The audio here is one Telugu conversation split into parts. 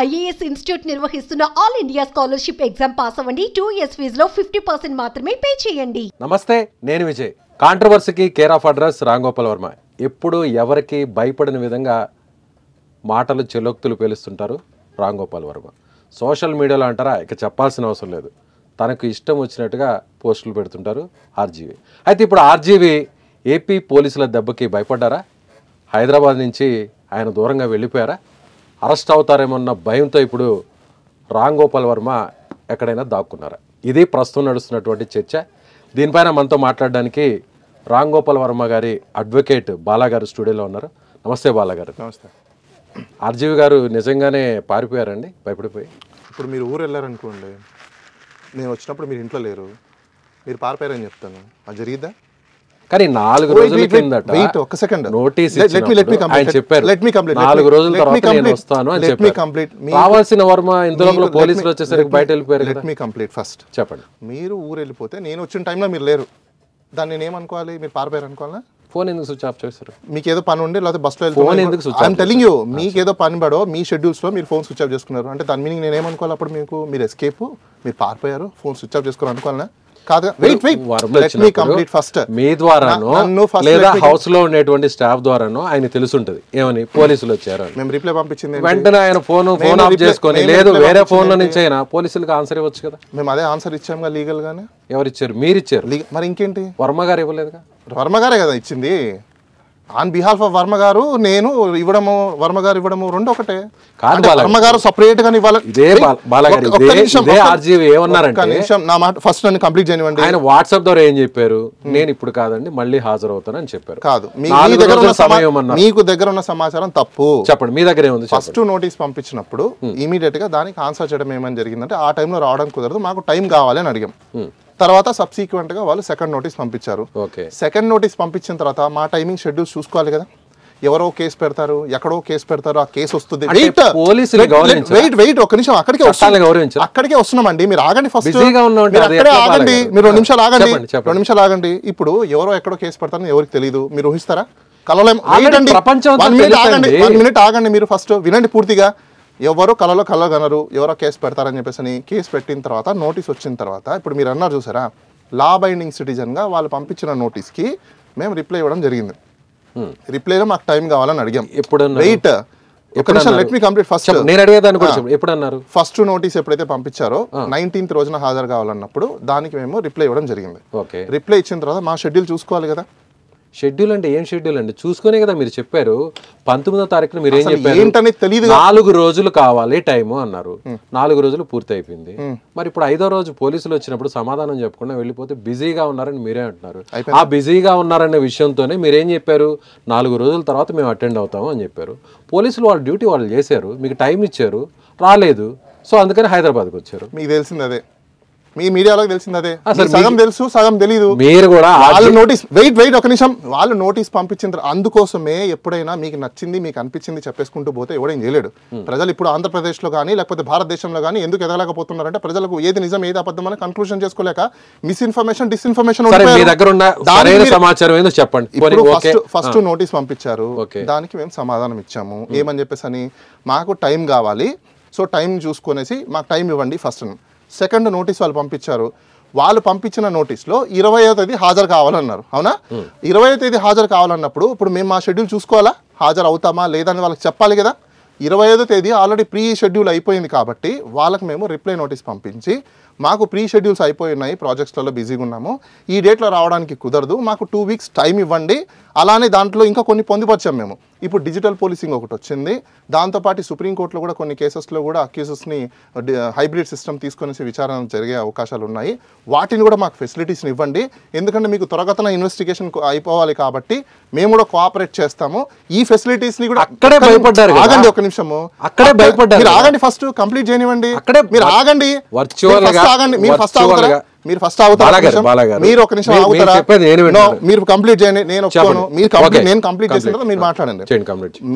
ఐఏఎస్ ఇన్స్టిట్యూట్ నిర్వహిస్తున్న all India scholarship exam pass అవ్వండి. టూ ఇయర్స్ ఫీజులో ఫిఫ్టీ పర్సెంట్ మాత్రమే పే చేయండి. నమస్తే నేను Vijay. కాంట్రవర్సీకి care of address Ramgopal Varma. ఎప్పుడు ఎవరికి భయపడిన విధంగా మాటలు చెలోక్తులు పేలుస్తుంటారు రాంగోపాల్ వర్మ. సోషల్ మీడియాలో అంటారా ఇక చెప్పాల్సిన అవసరం లేదు. తనకు ఇష్టం వచ్చినట్టుగా పోస్టులు పెడుతుంటారు ఆర్జీవి. అయితే ఇప్పుడు ఆర్జీవి ఏపీ పోలీసుల దెబ్బకి భయపడ్డారా? హైదరాబాద్ నుంచి ఆయన దూరంగా వెళ్ళిపోయారా? అరెస్ట్ అవుతారేమన్న భయంతో ఇప్పుడు రామ్ గోపాల్ వర్మ ఎక్కడైనా దాక్కున్నారా? ఇది ప్రస్తుతం నడుస్తున్నటువంటి చర్చ. దీనిపైన మనతో మాట్లాడడానికి రామ్ గోపాల్ వర్మ గారి అడ్వకేట్ బాలా గారు స్టూడియోలో ఉన్నారు. నమస్తే బాలా గారు నమస్తే. ఆర్జీవి గారు నిజంగానే పారిపోయారండి? భయపడిపోయి. ఇప్పుడు మీరు ఊరు వెళ్ళారనుకోండి నేను వచ్చినప్పుడు మీరు ఇంట్లో లేరు మీరు పారిపోయారని చెప్తాను. అది జరిగిద్దా? కానీ నాలుగు రోజుల కిందట ఒక్క second. నోటీస్. ఆయన చెప్పారు. నాలుగు రోజుల తర్వాత నేను. వస్తాను అని చెప్పారు. కావాల్సిన వర్మ మీకు- పోలీసులు వచ్చేసరికి బయట వెళ్ళిపోయారు me complete ఫస్ట్ చెప్పండి. మీరు ఊరు వెళ్ళిపోతే నేను వచ్చిన టైంలో మీరు లేరు. దాన్ని నేను ఏమనుకోవాలి? మీరు పారిపోయారు అనుకోవాలా? ఫోన్ ఎందుకు స్విచ్ ఆఫ్ చేశారు? మీకు ఏదో పని ఉండి లేకపోతే బస్సులో Phone ఎందుకు off ఐఎమ్ టెలింగ్ యూ మీకు ఏదో పని పడో మీ షెడ్యూల్స్లో మీరు ఫోన్ స్విచ్ ఆఫ్ చేసుకున్నారు. అంటే దాని మీనింగ్ నేను ఏమనుకోవాలి అప్పుడు మీకు? మీరు ఎస్కేప్ మీరు పారిపోయారు ఫోన్ స్విచ్ ఆఫ్ చేసుకున్నారు అనుకోవాలనా? కాదు. Wait wait Varma let me complete first మీ ద్వారానో లేదా హౌస్లో ఉండేటువంటి స్టాఫ్ ద్వారానో ఆయన తెలుసుంటది. ఏమని? పోలీసులు వచ్చారు మేము రిప్లై పంపించింది? వెంటనే ఆయన ఫోన్ ఫోన్ ఆఫ్ చేసుకొని లేదు వేరే ఫోన్లో? నుంచి అయినా పోలీసులకు ఆన్సర్ ఇవ్వచ్చు కదా. మేము అదే ఆన్సర్ ఇచ్చాముగా లీగల్ గానే. ఎవరు ఇచ్చారు మీరు ఇచ్చారు మరి ఇంకేంటి? వర్మ గారు ఇవ్వలేదుగా? వర్మ గారే కదా ఇచ్చింది. ఆన్ బిహాఫ్ ఆఫ్ వర్మ గారు నేను ఇవ్వడము వర్మ గారు ఇవ్వడము రెండు ఒకటే. వర్మ గారు సపరేట్గా ఇవ్వాలి నిమిషం, నా మాట ఫస్ట్ నన్ను కంప్లీట్ చేయనివ్వండి. ఆయన వాట్సాప్ ద్వారా ఏం చెప్పారు? నేను ఇప్పుడు కాదండి మళ్ళీ హాజరవుతానని చెప్పారు. కాదు. మీ దగ్గర ఉన్న సమయం మీకు దగ్గర ఉన్న సమాచారం తప్పు. చెప్పండి మీ దగ్గర ఏముంది ఫస్ట్ నోటీస్ పంపించినప్పుడు ఇమీడియట్గా దానికి ఆన్సర్ చేయడం ఏమని జరిగిందంటే ఆ టైంలో రావడం కుదరదు మాకు టైం కావాలి అని అడిగాం. తర్వాత సబ్సీక్వెంట్గా వాళ్ళు సెకండ్ నోటీస్ పంపించారు. ఓకే. సెకండ్ నోటీస్ పంపించిన తర్వాత మా టైమింగ్ షెడ్యూల్ చూసుకోవాలి కదా. ఎవరో కేసు పెడతారు ఎక్కడో కేసు పెడతారు ఆ కేసు వస్తుంది. వెయిట్ పోలీసులు? వెయిట్ వెయిట్ ఒక నిమిషం అక్కడికే? అక్కడికే వస్తున్నామండి. మీరు ఆగండి ఫస్ట్ అక్కడే ఆగండి? మీరు రెండు నిమిషాలు ఆగండి. రెండు నిమిషాలు ఆగండి. ఇప్పుడు ఎవరో ఎక్కడో కేసు పెడతారని ఎవరికి తెలియదు మీరు ఊహిస్తారా? కలవలేం. Already Wait అండి. ప్రపంచం అంతా One minute ఆగండి. తెలుసండి. వన్ మినిట్ ఆగండి. మీరు ఫస్ట్ వినండి పూర్తిగా. ఎవరో కలలో కలగనరు ఎవరో కేసు పెడతారని చెప్పేసి అని కేసు పెట్టిన తర్వాత నోటీస్ వచ్చిన తర్వాత ఇప్పుడు మీరు అన్నారు చూసారా లా బైండింగ్ సిటిజన్గా వాళ్ళు పంపించిన నోటీస్కి మేము రిప్లై ఇవ్వడం జరిగింది. రిప్లైలో మాకు టైం కావాలని అడిగాం. ఎప్పుడు? వెయిట్ ఒక నిమిషం లెట్ మీ కంప్లీట్ ఫస్ట్ నేను అడిగేదాన్ని కూడా ఎప్పుడు అన్నారు ఫస్ట్ నోటీస్ ఎప్పుడైతే పంపించారో నైన్టీన్త్ రోజున హాజరు కావాలన్నప్పుడు దానికి మేము రిప్లై ఇవ్వడం జరిగింది. ఓకే. రిప్లై ఇచ్చిన తర్వాత మా షెడ్యూల్ చూసుకోవాలి కదా. షెడ్యూల్ అంటే ఏం షెడ్యూల్ అండి చూసుకునే కదా మీరు చెప్పారు పంతొమ్మిదో తారీఖున మీరు ఏం చెప్పారు? తెలీదు నాలుగు రోజులు కావాలి టైము అన్నారు. నాలుగు రోజులు పూర్తి అయిపోయింది మరి ఇప్పుడు ఐదో రోజు పోలీసులు వచ్చినప్పుడు సమాధానం చెప్పకుండా వెళ్ళిపోతే బిజీగా ఉన్నారని మీరే అంటున్నారు. ఆ బిజీగా ఉన్నారనే విషయంతోనే మీరేం చెప్పారు? నాలుగు రోజుల తర్వాత మేము అటెండ్ అవుతాము అని చెప్పారు. పోలీసులు వాళ్ళ డ్యూటీ వాళ్ళు చేశారు మీకు టైం ఇచ్చారు రాలేదు. సో అందుకని హైదరాబాద్కి వచ్చారు. మీకు తెలిసింది అదే. మీ మీడియాలోకి తెలిసింది అదే. సగం తెలుసు సగం తెలీదు. మీరు కూడా వాళ్ళు నోటీస్ వెయిట్ వెయిట్ ఒక నిమిషం. వాళ్ళు నోటీస్ పంపించిన అందుకోసమే ఎప్పుడైనా మీకు నచ్చింది మీకు అనిపించింది చెప్పేసుకుంటూ పోతే ఎవడేం చేయలేడు. ప్రజలు ఇప్పుడు ఆంధ్రప్రదేశ్లో కానీ లేకపోతే భారతదేశంలో కానీ ఎందుకు ఎదగలేకపోతున్నారంటే ప్రజలకు ఏది నిజం ఏది అబద్ధం అని కన్క్లూజన్ చేసుకోలేక మిస్ఇన్ఫర్మేషన్ డిస్ఇన్ఫర్మేషన్ సమాచారం చెప్పండి. ఇప్పుడు ఫస్ట్ ఫస్ట్ నోటీస్ పంపించారు. దానికి మేము సమాధానం ఇచ్చాము. ఏమని చెప్పేసి అని మాకు టైం కావాలి. సో టైం చూసుకొనేసి మాకు టైం ఇవ్వండి ఫస్ట్ సెకండ్ నోటీస్ వాళ్ళు పంపించారు. వాళ్ళు పంపించిన నోటీస్లో ఇరవయో తేదీ హాజరు కావాలన్నారు. అవునా? ఇరవయో తేదీ హాజరు కావాలన్నప్పుడు ఇప్పుడు మేము మా షెడ్యూల్ చూసుకోవాలా? హాజరు అవుతామా? లేదని వాళ్ళకి చెప్పాలి కదా? ఇరవై ఐదో తేదీ ఆల్రెడీ ప్రీ షెడ్యూల్ అయిపోయింది కాబట్టి వాళ్ళకి మేము రిప్లై నోటీస్ పంపించి మాకు ప్రీ షెడ్యూల్స్ అయిపోయి ఉన్నాయి ప్రాజెక్ట్స్లలో బిజీగా ఉన్నాము. ఈ డేట్లో రావడానికి కుదరదు. మాకు టూ వీక్స్ టైం ఇవ్వండి. అలానే దాంట్లో ఇంకా కొన్ని పొందుపరిచాం మేము. ఇప్పుడు డిజిటల్ పోలీసింగ్ ఒకటి వచ్చింది. దాంతోపాటు సుప్రీంకోర్టులో కూడా కొన్ని కేసెస్లో కూడా అక్యూజెస్ని హైబ్రిడ్ సిస్టమ్ తీసుకొనేసి విచారణ జరిగే అవకాశాలు ఉన్నాయి. వాటిని కూడా మాకు ఫెసిలిటీస్ని ఇవ్వండి. ఎందుకంటే మీకు త్వరగతన ఇన్వెస్టిగేషన్ అయిపోవాలి కాబట్టి మేము కూడా కోఆపరేట్ చేస్తాము. ఈ ఫెసిలిటీస్ని కూడా అక్కడే భయపడ్డారు. ఆగండి ఒక నిమిషము. అక్కడే భయపడ్డారు. ఆగండి ఫస్ట్ కంప్లీట్ చేయనివ్వండి. అక్కడే మీరు ఆగండి. virtual మీరు ఆగండి. మీరు ఫస్ట్ ఆగుతారా? మీరు ఫస్ట్ ఆగుతారా. మీరు ఒక నిమిషం ఆగుతారా. మీరు కంప్లీట్ చేయండి. నేను ఒప్పుకోను. మీరు కంప్లీట్. నేను కంప్లీట్ చేసిన. తర్వాత మీరు మాట్లాడండి.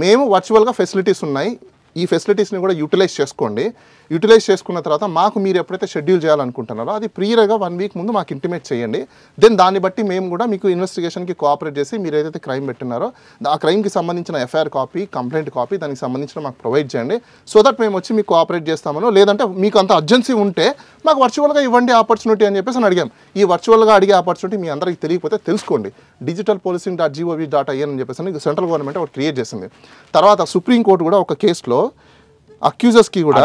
మేము వర్చువల్గా ఫెసిలిటీస్ ఉన్నాయి. ఈ ఫెసిలిటీస్ని కూడా యూటిలైజ్ చేసుకోండి. యూటిలైజ్ చేసుకున్న తర్వాత మాకు మీరు ఎప్పుడైతే షెడ్యూల్ చేయాలనుకుంటున్నారో అది ప్రియర్గా వన్ వీక్ ముందు మాకు ఇంటిమేట్ చేయండి. దెన్ దాన్ని బట్టి మేము కూడా మీకు ఇన్వెస్టిగేషన్కి కోఆపరేట్ చేసి మీరు ఏదైతే క్రైమ్ పెట్టినారో ఆ క్రైమ్కి సంబంధించిన ఎఫ్ఐఆర్ కాపీ కంప్లైంట్ కాపీ దానికి సంబంధించిన మాకు ప్రొవైడ్ చేయండి. సో దట్ మేము వచ్చి మీకు కోఆపరేట్ చేస్తామనో లేదంటే మీకు అంత అర్జెన్సీ ఉంటే మాకు వర్చువల్గా ఇవ్వండి ఆపర్చునిటీ అని చెప్పేసి అని అడిగాం. ఈ వర్చువల్గా అడిగే ఆపర్చునిటీ మీ అందరికీ తెలియకపోతే తెలుసుకోండి. Digital policing dot G O V dot I N అని చెప్పేసి సెంట్రల్ గవర్నమెంట్ ఒకటి క్రియేట్ చేసింది. తర్వాత సుప్రీంకోర్టు కూడా ఒక కేసులో అక్యూజర్స్కి కూడా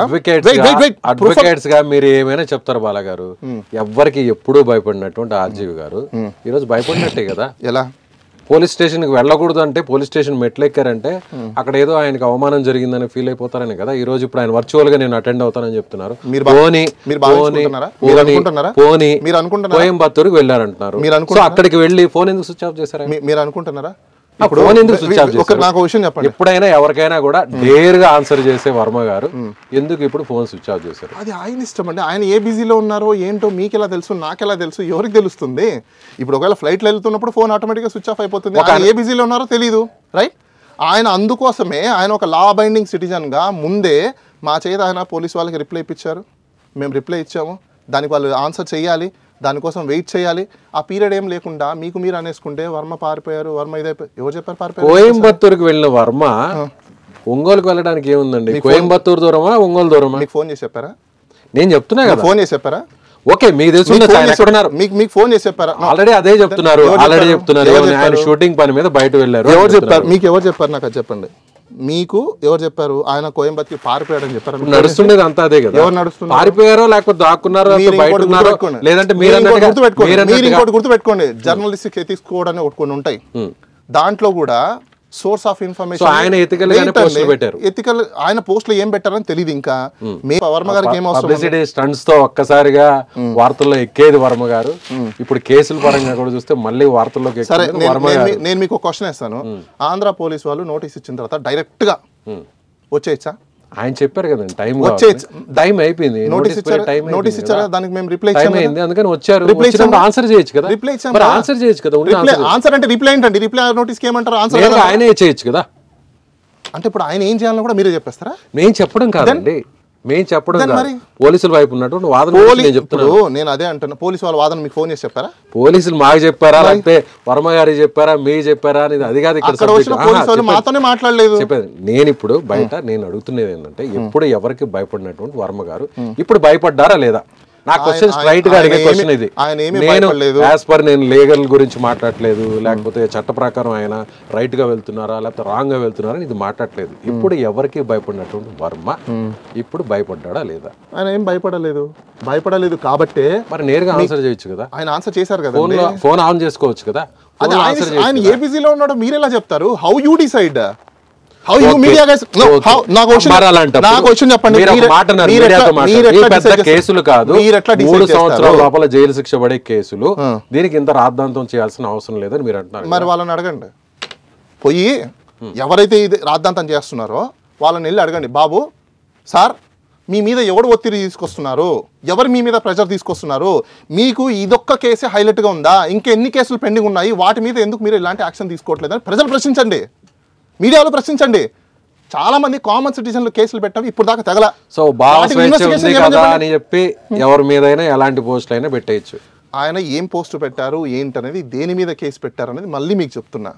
అడ్వకేట్స్గా మీరు ఏమైనా చెప్తారు బాలా గారు ఎవ్వరికి ఎప్పుడూ భయపడినటువంటి ఆర్జీవి గారు. ఈ రోజు భయపడినట్టే కదా? ఎలా? పోలీస్ స్టేషన్కి వెళ్ళకూడదు అంటే పోలీస్ స్టేషన్ మెట్లు ఎక్కారంటే అక్కడ ఏదో ఆయనకి అవమానం జరిగిందని ఫీల్ అయిపోతారని కదా? ఈ రోజు ఇప్పుడు ఆయన వర్చువల్గా నేను అటెండ్ అవుతానని చెప్తున్నారు? కోయంబత్తూరుకి వెళ్ళారంటున్నారు? అక్కడికి వెళ్ళి ఫోన్ ఎందుకు స్విచ్ ఆఫ్ చేశారు మీరు అనుకుంటున్నారా? చేశారు? నాకు విషయం చెప్పండి. ఎప్పుడైనా ఎవరికైనా కూడా డేర్గా ఆన్సర్ చేసే వర్మ గారు ఎందుకు ఇప్పుడు ఫోన్ స్విచ్ ఆఫ్ చేశారు? అది ఆయన ఇష్టం అండి. ఆయన ఏ బిజీలో ఉన్నారో ఏంటో మీకు ఎలా తెలుసు నాకెలా తెలుసు ఎవరికి తెలుస్తుంది? ఇప్పుడు ఒకవేళ ఫ్లైట్లో వెళ్తున్నప్పుడు ఫోన్ ఆటోమేటిక్గా స్విచ్ ఆఫ్ అయిపోతుంది. ఆయన ఏ బిజీలో ఉన్నారో తెలియదు రైట్ ఆయన అందుకోసమే ఆయన ఒక లా బైండింగ్ సిటిజన్గా ముందే మా చేత ఆయన పోలీస్ వాళ్ళకి రిప్లై ఇప్పించారు. మేము రిప్లై ఇచ్చాము. దానికి వాళ్ళు ఆన్సర్ చేయాలి. దానికోసం వెయిట్ చేయాలి. ఆ పీరియడ్ ఏం లేకుండా మీకు మీరు అనేసుకుంటే వర్మ పారిపోయారు వర్మ ఇదైపోయి ఎవరు చెప్పారు పారిపోయారు? కోయంబత్తూరుకి వెళ్ళిన వర్మ ఒంగోలుకి వెళ్ళడానికి ఏముందండి? కోయంబత్తూరు దూరమా ఒంగోలు దూరమా? మీకు ఫోన్ చేసి చెప్పారా? నేను చెప్తున్నా కదా. ఫోన్ చేసి చెప్పారా? ఓకే మీకు తెలుసు మీకు మీకు మీకు ఫోన్ చేసి చెప్పారా? ఆల్రెడీ అదే చెప్తున్నారు ఆల్రెడీ? చెప్తున్నారు. ఆయన? షూటింగ్ పని మీద బయట వెళ్ళారు ఎవరు చెప్పారు. మీకు ఎవరు చెప్పారు నాకు అది చెప్పండి. మీకు ఎవరు చెప్పారు? ఆయన కోయంబత్కి పారిపోయాడని చెప్పారు? నడుస్తుండేది అంతా అదే కదా. ఎవరు నడుస్తున్నారు? పారిపోయారో లేకపోతే దాక్కున్నారో. లేదంటే మీరు మీరు ఇంకోటి ఇంకోటి గుర్తుపెట్టుకోండి. జర్నలిస్టిక్ ఎథిక్స్ కోడ్ అని ఒకటి కొన్ని ఉంటాయి. దాంట్లో కూడా సోర్స్ ఆఫ్ ఇన్ఫర్మేషన్ ఆయన పోస్టులు పెట్టారు. ఎథికల్ ఆయన పోస్టులు ఏం పెట్టారని తెలియదు ఇంకా. మే వర్మ గారికి ఏం అవసరం ఉంది? పబ్లిసిటీ స్టంట్స్తో ఒక్కసారిగా వార్తల్లో ఎక్కేది వర్మ గారు. ఇప్పుడు కేసుల పరంగా కూడా చూస్తే మళ్ళీ వార్తల్లోకి సరే మీ- నేను మీకు క్వశ్చన్ వేస్తాను. ఆంధ్ర పోలీస్ వాళ్ళు నోటీస్ ఇచ్చిన తర్వాత డైరెక్ట్గా వచ్చేయచ్చా? ఆయన చెప్పారు కదండి టైం వచ్చే- టైం అయిపోయింది. నోటీస్ ఇచ్చారా టైం నోటీస్ ఇచ్చారా దానికి మేము రిప్లై టైం ఇచ్చాము అయింది అందుకని వచ్చారు. రిప్లై ఆన్సర్ చేయొచ్చు కదా. రిప్లై ఇచ్చాం మరి ఆన్సర్ చేయొచ్చు కదా. ఆన్సర్ అంటే రిప్లై ఏంటండి రిప్లై నోటీస్ ఏమంటారు? ఆన్సర్ ఆయనే చేయొచ్చు కదా. అంటే ఇప్పుడు ఆయన ఏం చేయాలని కూడా మీరే చెప్పేస్తారా? మేము చెప్పడం కాదండి. మేము చెప్పడం? పోలీసుల వైపు ఉన్నటువంటి వాదన చెప్తున్నాను నేను అదే అంటున్నా పోలీసు వాళ్ళ వాదన మీకు ఫోన్ చేసి చెప్పారా? పోలీసులు మాకు చెప్పారా లేకపోతే వర్మ గారి చెప్పారా మీకు చెప్పారా అనేది అది కాదు ఇక్కడ మాతోనే మాట్లాడలేదు. చెప్పేది. నేను ఇప్పుడు బయట నేను అడుగుతున్నది ఏంటంటే ఎప్పుడు ఎవరికి భయపడినటువంటి వర్మ గారు ఇప్పుడు భయపడ్డారా లేదా? నా క్వశ్చన్ స్ట్రైట్గా అడిగే క్వశ్చన్ ఇది. నేను. యాజ్ పర్ నేను లీగల్ గురించి మాట్లాడలేదు లేకపోతే చట్ట ప్రకారం ఆయన రైట్గా వెళ్తున్నారా లేకపోతే రాంగ్గా వెళ్తున్నారా ఇది మాట్లాడలేదు. ఇప్పుడు ఎవరికి భయపడినటువంటి వర్మ ఇప్పుడు భయపడ్డాడా లేదా? ఆయన ఏం భయపడలేదు. భయపడలేదు కాబట్టే మరి నేరుగా ఆన్సర్ చేయొచ్చు కదా. ఆయన ఆన్సర్ చేశారు కదా ఫోన్ ఫోన్ ఆన్ చేసుకోవచ్చు కదా. ఆయన ఏ బిజీలో ఉన్నాడో మీరు ఎలా చెప్తారు? How you decide how you. Media guys Okay. నాకు క్వశ్చన్ నాకు క్వశ్చన్ చెప్పండి. మీరు మాట పెద్ద? కేసులు కాదు. మూడు? సంవత్సరాల లోపల జైలు శిక్ష పడే కేసులు. దీనికి ఇంత రాద్ధాంతం చేయాల్సిన అవసరం లేదని మీరు అంటున్నారు మరి వాళ్ళని అడగండి. పోయి ఎవరైతే ఇది రాద్ధాంతం చేస్తున్నారో వాళ్ళని వెళ్ళి అడగండి. బాబు సార్ మీ మీద ఎవడు ఒత్తిడి తీసుకొస్తున్నారు? ఎవరు మీ మీద ప్రెషర్ తీసుకొస్తున్నారు? మీకు ఇదొక్క కేసే హైలైట్గా ఉందా? ఇంకెన్ని కేసులు పెండింగ్ ఉన్నాయి? వాటి మీద ఎందుకు మీరు ఇలాంటి యాక్షన్ తీసుకోవట్లేదని ప్రజలు ప్రశ్నించండి. మీడియాలో ప్రశ్నించండి. చాలా మంది కామన్ సిటిజన్లు కేసులు పెట్టడం ఇప్పుడు దాకా తెగల. సో చెప్పండి. అని చెప్పి ఎవరి మీదైనా ఎలాంటి పోస్టులు అయినా పెట్టేయచ్చు. ఆయన ఏం పోస్ట్ పెట్టారు ఏంటనేది దేని మీద కేసు పెట్టారు అనేది మళ్ళీ మీకు చెప్తున్నా.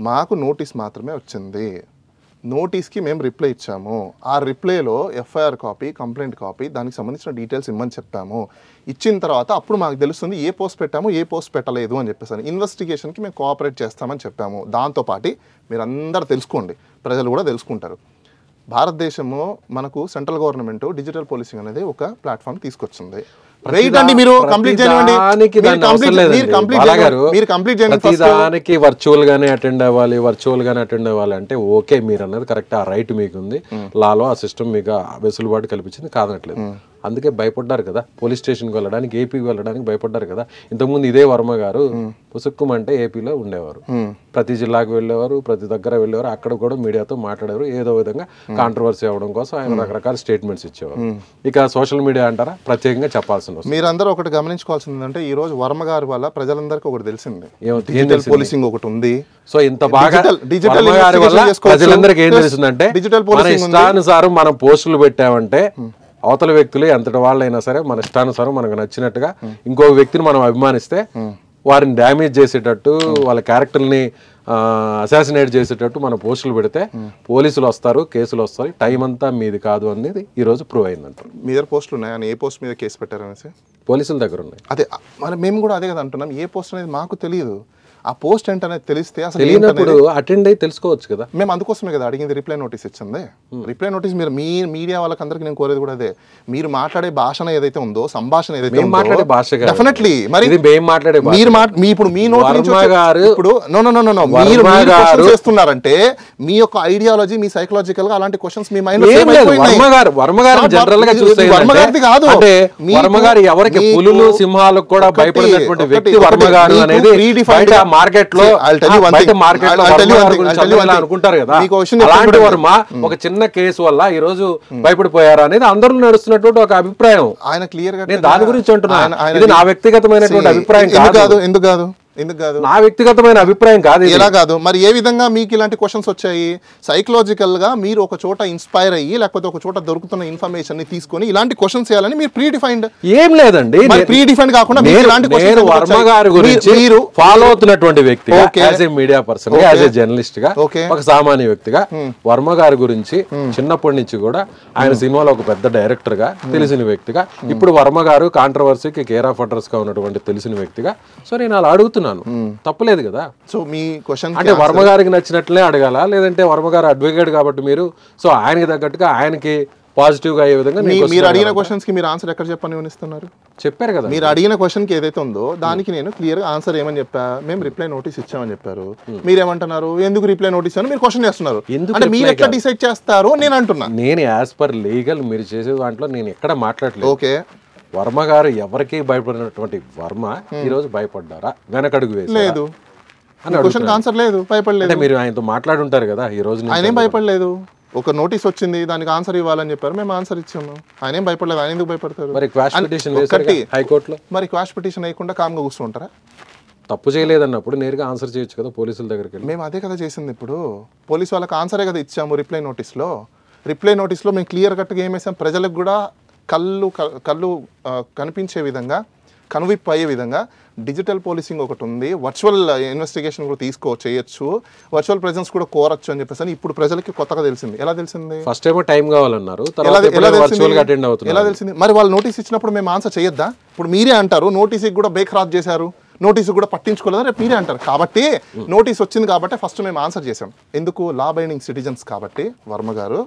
మాకు నోటీస్ మాత్రమే వచ్చింది. నోటీస్కి మేము రిప్లై ఇచ్చాము. ఆ రిప్లైలో ఎఫ్ఐఆర్ కాపీ కంప్లైంట్ కాపీ దానికి సంబంధించిన డీటెయిల్స్ ఇమ్మని చెప్పాము. ఇచ్చిన తర్వాత అప్పుడు మాకు తెలుస్తుంది ఏ పోస్ట్ పెట్టాము ఏ పోస్ట్ పెట్టలేదు అని చెప్పేసాను ఇన్వెస్టిగేషన్కి మేము కోఆపరేట్ చేస్తామని చెప్పాము. దాంతోపాటి మీరు అందరు తెలుసుకోండి. ప్రజలు కూడా తెలుసుకుంటారు. భారతదేశంలో మనకు సెంట్రల్ గవర్నమెంట్ డిజిటల్ పోలీసింగ్ అనేది ఒక ప్లాట్ఫామ్ తీసుకొచ్చింది. మీరు కంప్లీట్ దానికి మీరు కంప్లీట్ చేయండి వర్చువల్ గానే అటెండ్ అవ్వాలి వర్చువల్ గానే అటెండ్ అవ్వాలి అంటే ఓకే మీరు అన్నది కరెక్ట్ ఆ రైట్ మీకు ఉంది లాలో ఆ సిస్టమ్ మీకు వెసులుబాటు కల్పించింది కాదనట్లేదు. అందుకే భయపడ్డారు కదా. పోలీస్ స్టేషన్కి వెళ్ళడానికి ఏపీకి వెళ్ళడానికి భయపడ్డారు కదా. ఇంతకుముందు ఇదే వర్మ గారు పుసుక్కుమంటే ఏపీలో ఉండేవారు. ప్రతి జిల్లాకు వెళ్ళేవారు ప్రతి దగ్గర వెళ్ళేవారు అక్కడ కూడా మీడియాతో మాట్లాడేవారు. ఏదో విధంగా కాంట్రవర్సీ అవ్వడం కోసం ఆయన రకరకాల స్టేట్మెంట్స్ ఇచ్చేవారు. ఇక సోషల్ మీడియా అంటారా? ప్రత్యేకంగా చెప్పాల్సిన మీరందరూ ఒకటి గమనించుకోవాల్సింది అంటే ఈ రోజు వర్మ గారి వల్ల ప్రజలందరికీ ఒకటి తెలిసింది. డిజిటల్? పోలీసింగ్ ఒకటి ఉంది. సో ఇంత బాగా డిజిటల్- గారి వల్ల. ప్రజలందరికీ ఏం ప్లస్ తెలుస్తుందంటే డిజిటల్ పోలీసింగ్. ఇష్టానుసారం మనం పోస్టులు పెట్టామంటే అవతల వ్యక్తులు ఎంతటి వాళ్ళైనా సరే మన ఇష్టానుసారం మనకు నచ్చినట్టుగా ఇంకో వ్యక్తిని మనం అభిమానిస్తే వారిని డ్యామేజ్ చేసేటట్టు వాళ్ళ క్యారెక్టర్ని అసాసినేట్ చేసేటట్టు మన పోస్టులు పెడితే పోలీసులు వస్తారు కేసులు వస్తాయి. టైం అంతా మీది కాదు అనేది ఈ రోజు ప్రూవ్ అయిందంట. మీ దగ్గర పోస్టులు ఉన్నాయి? ఆయన ఏ పోస్ట్ మీద కేసు పెట్టారనేసి? పోలీసుల దగ్గర ఉన్నాయి. అదే మరి మేము కూడా అదే కదా అంటున్నాం. ఏ పోస్ట్ అనేది మాకు తెలియదు. ఆ పోస్ట్ ఏంటనేది తెలిస్తే అసలు తెలియనప్పుడు అటెండ్ అయ్యి తెలుసుకోవచ్చు కదా. మేము అందుకోసమే కదా అడిగింది రిప్లై నోటీస్ ఇచ్చింది. రిప్లై నోటీస్ మీరు మీ మీడియా వాళ్ళకి అందరికి నేను కోరేది కూడా అదే. మీరు మాట్లాడే భాషణ ఏదైతే ఉందో సంభాషణ ఏదైతే మాట్లాడే భాష. డెఫినెట్లీ మరి మాట్లాడే. మీరు మీ ఇప్పుడు మీ నోట్ గారు- ఇప్పుడు no no no no no మీరు చేస్తున్నారంటే మీ యొక్క ఐడియాలజీ మీ సైకలాజికల్గా అలాంటి క్వశ్చన్స్ మీ మైండ్ ఏం లేదు. వర్మ గారు వర్మ గారు జనరల్గా చూస్తే వర్మ గారిది కాదు. అంటే వర్మ గారు ఎవరికి పులులు సింహాలకు కూడా భయపడినటువంటి వ్యక్తి వర్మ గారు అనేది మార్కెట్లో. మార్కెట్. అనుకుంటారు కదా. అలాంటి చెప్తాను. వర్మ ఒక చిన్న కేసు వల్ల ఈ రోజు భయపడిపోయారు అనేది అందరూ నడుస్తున్నటువంటి ఒక అభిప్రాయం. ఆయన క్లియర్గా నేను దాని గురించి అంటున్నా. ఆయన- ఆయన- ఇది నా వ్యక్తిగతమైనటువంటి అభిప్రాయం కాదు? ఎందుకు కాదు? ఎందుకు కాదు? నా వ్యక్తిగతమైన అభిప్రాయం కాదు. ఎలా కాదు? మరి ఏ విధంగా మీకు ఇలాంటి క్వశ్చన్స్ వచ్చాయి? సైకలాజికల్గా మీరు ఒక చోట ఇన్స్పైర్ అయ్యి లేకపోతే ఒక చోట దొరుకుతున్న ఇన్ఫర్మేషన్ని తీసుకొని ఇలాంటి క్వశ్చన్స్ చేయాలని మీరు ప్రీ డిఫైన్డ్ ఏం లేదండి. మరి ప్రీ డిఫైన్డ్ కాకుండా నేను ఇలాంటి వర్మ? గారి గురించి మీరు ఫాలో అవుతున్నటువంటి. As a media person. As a జర్నలిస్ట్గా. ఒక సామాన్య వ్యక్తిగా వర్మ గారి గురించి చిన్నప్పటి నుంచి కూడా ఆయన సినిమాలో ఒక పెద్ద డైరెక్టర్గా తెలిసిన వ్యక్తిగా ఇప్పుడు వర్మ గారు కాంట్రవర్సీకి కేర్ ఆఫ్ అడ్రస్గా ఉన్నటువంటి తెలిసిన వ్యక్తిగా. సో నేను అలా అడుగుతున్నాను తప్పలేదు కదా? సో మీ క్వశ్చన్ అంటే వర్మ గారికి నచ్చినట్లే అడగాల? లేదంటే వర్మ గారు అడ్వకేట్ కాబట్టి మీరు సో ఆయనకి తగ్గట్టుగా ఆయనకి పాజిటివ్గా అయ్యే విధంగా మీరు అడిగిన? క్వశ్చన్స్కి మీరు ఆన్సర్ ఎక్కడ చెప్పని ఇస్తున్నారు చెప్పారు కదా. మీరు అడిగిన క్వశ్చన్కి ఏదైతే ఉందో దానికి నేను క్లియర్గా ఆన్సర్ ఏమని చెప్పా? మేము రిప్లై నోటీస్ ఇచ్చామని చెప్పారు. మీరేమంటున్నారు? ఎందుకు రిప్లై నోటీస్ అని మీరు క్వశ్చన్ చేస్తున్నారు. ఎందుకు అంటే మీరు ఎట్లా? డిసైడ్ చేస్తారు నేను అంటున్నా. నేను యాజ్ పర్ లీగల్ మీరు చేసే దాంట్లో నేను ఎక్కడ మాట్లాడలేదు. ఓకే. వర్మ గారు ఎవరికి భయపడినటువంటి వర్మ ఈ రోజు భయపడ్డారా? వెనకడుగు వేసి లేదు. క్వశ్చన్ ఆన్సర్ లేదు. భయపడలేదు. మీరు ఆయనతో మాట్లాడుంటారు కదా ఈ రోజు ఆయన భయపడలేదు. ఒక నోటీస్ వచ్చింది దానికి ఆన్సర్ ఇవ్వాలని చెప్పారు. మేము ఆన్సర్ ఇచ్చాము. ఆయన భయపడలేదు. ఆయన ఎందుకు భయపడతారు? మరి క్వాష్ పిటిషన్ హైకోర్టులో? మరి క్వాష్ పిటిషన్ వేయకుండా కామ్గా కూర్చుంటారా? తప్పు చేయలేదన్నప్పుడు నేరుగా ఆన్సర్ చేయొచ్చు కదా పోలీసుల దగ్గరికి మేము అదే కదా చేసింది ఇప్పుడు. పోలీస్ వాళ్ళకి ఆన్సరే కదా ఇచ్చాము రిప్లై నోటీస్లో. రిప్లై నోటీస్లో మేము క్లియర్ కట్గా ఏం వేసాం? ప్రజలకు కూడా కళ్ళు కళ్ళు కనిపించే విధంగా కనువిప్పు అయ్యే విధంగా డిజిటల్ పోలీసింగ్ ఒకటి ఉంది. వర్చువల్ ఇన్వెస్టిగేషన్ కూడా తీసుకో చేయొచ్చు. వర్చువల్ ప్రెజెన్స్ కూడా కోరచ్చు అని చెప్పేసి ఇప్పుడు ప్రజలకి కొత్తగా తెలిసింది. ఎలా తెలిసింది? ఫస్ట్ ఏమో టైం కావాలన్నారు. ఎలా తెలిసింది? మరి వాళ్ళు నోటీస్ ఇచ్చినప్పుడు మేము ఆన్సర్ చేయొద్దా? ఇప్పుడు మీరే అంటారు నోటీస్కి కూడా బేక్ రాజ్ చేశారు. నోటీస్ కూడా పట్టించుకోలేదు? రేపు మీరే అంటారు. కాబట్టి నోటీస్ వచ్చింది కాబట్టి ఫస్ట్ మేము ఆన్సర్ చేసాం ఎందుకు? లా బైండింగ్ సిటిజన్స్ కాబట్టి వర్మ గారు.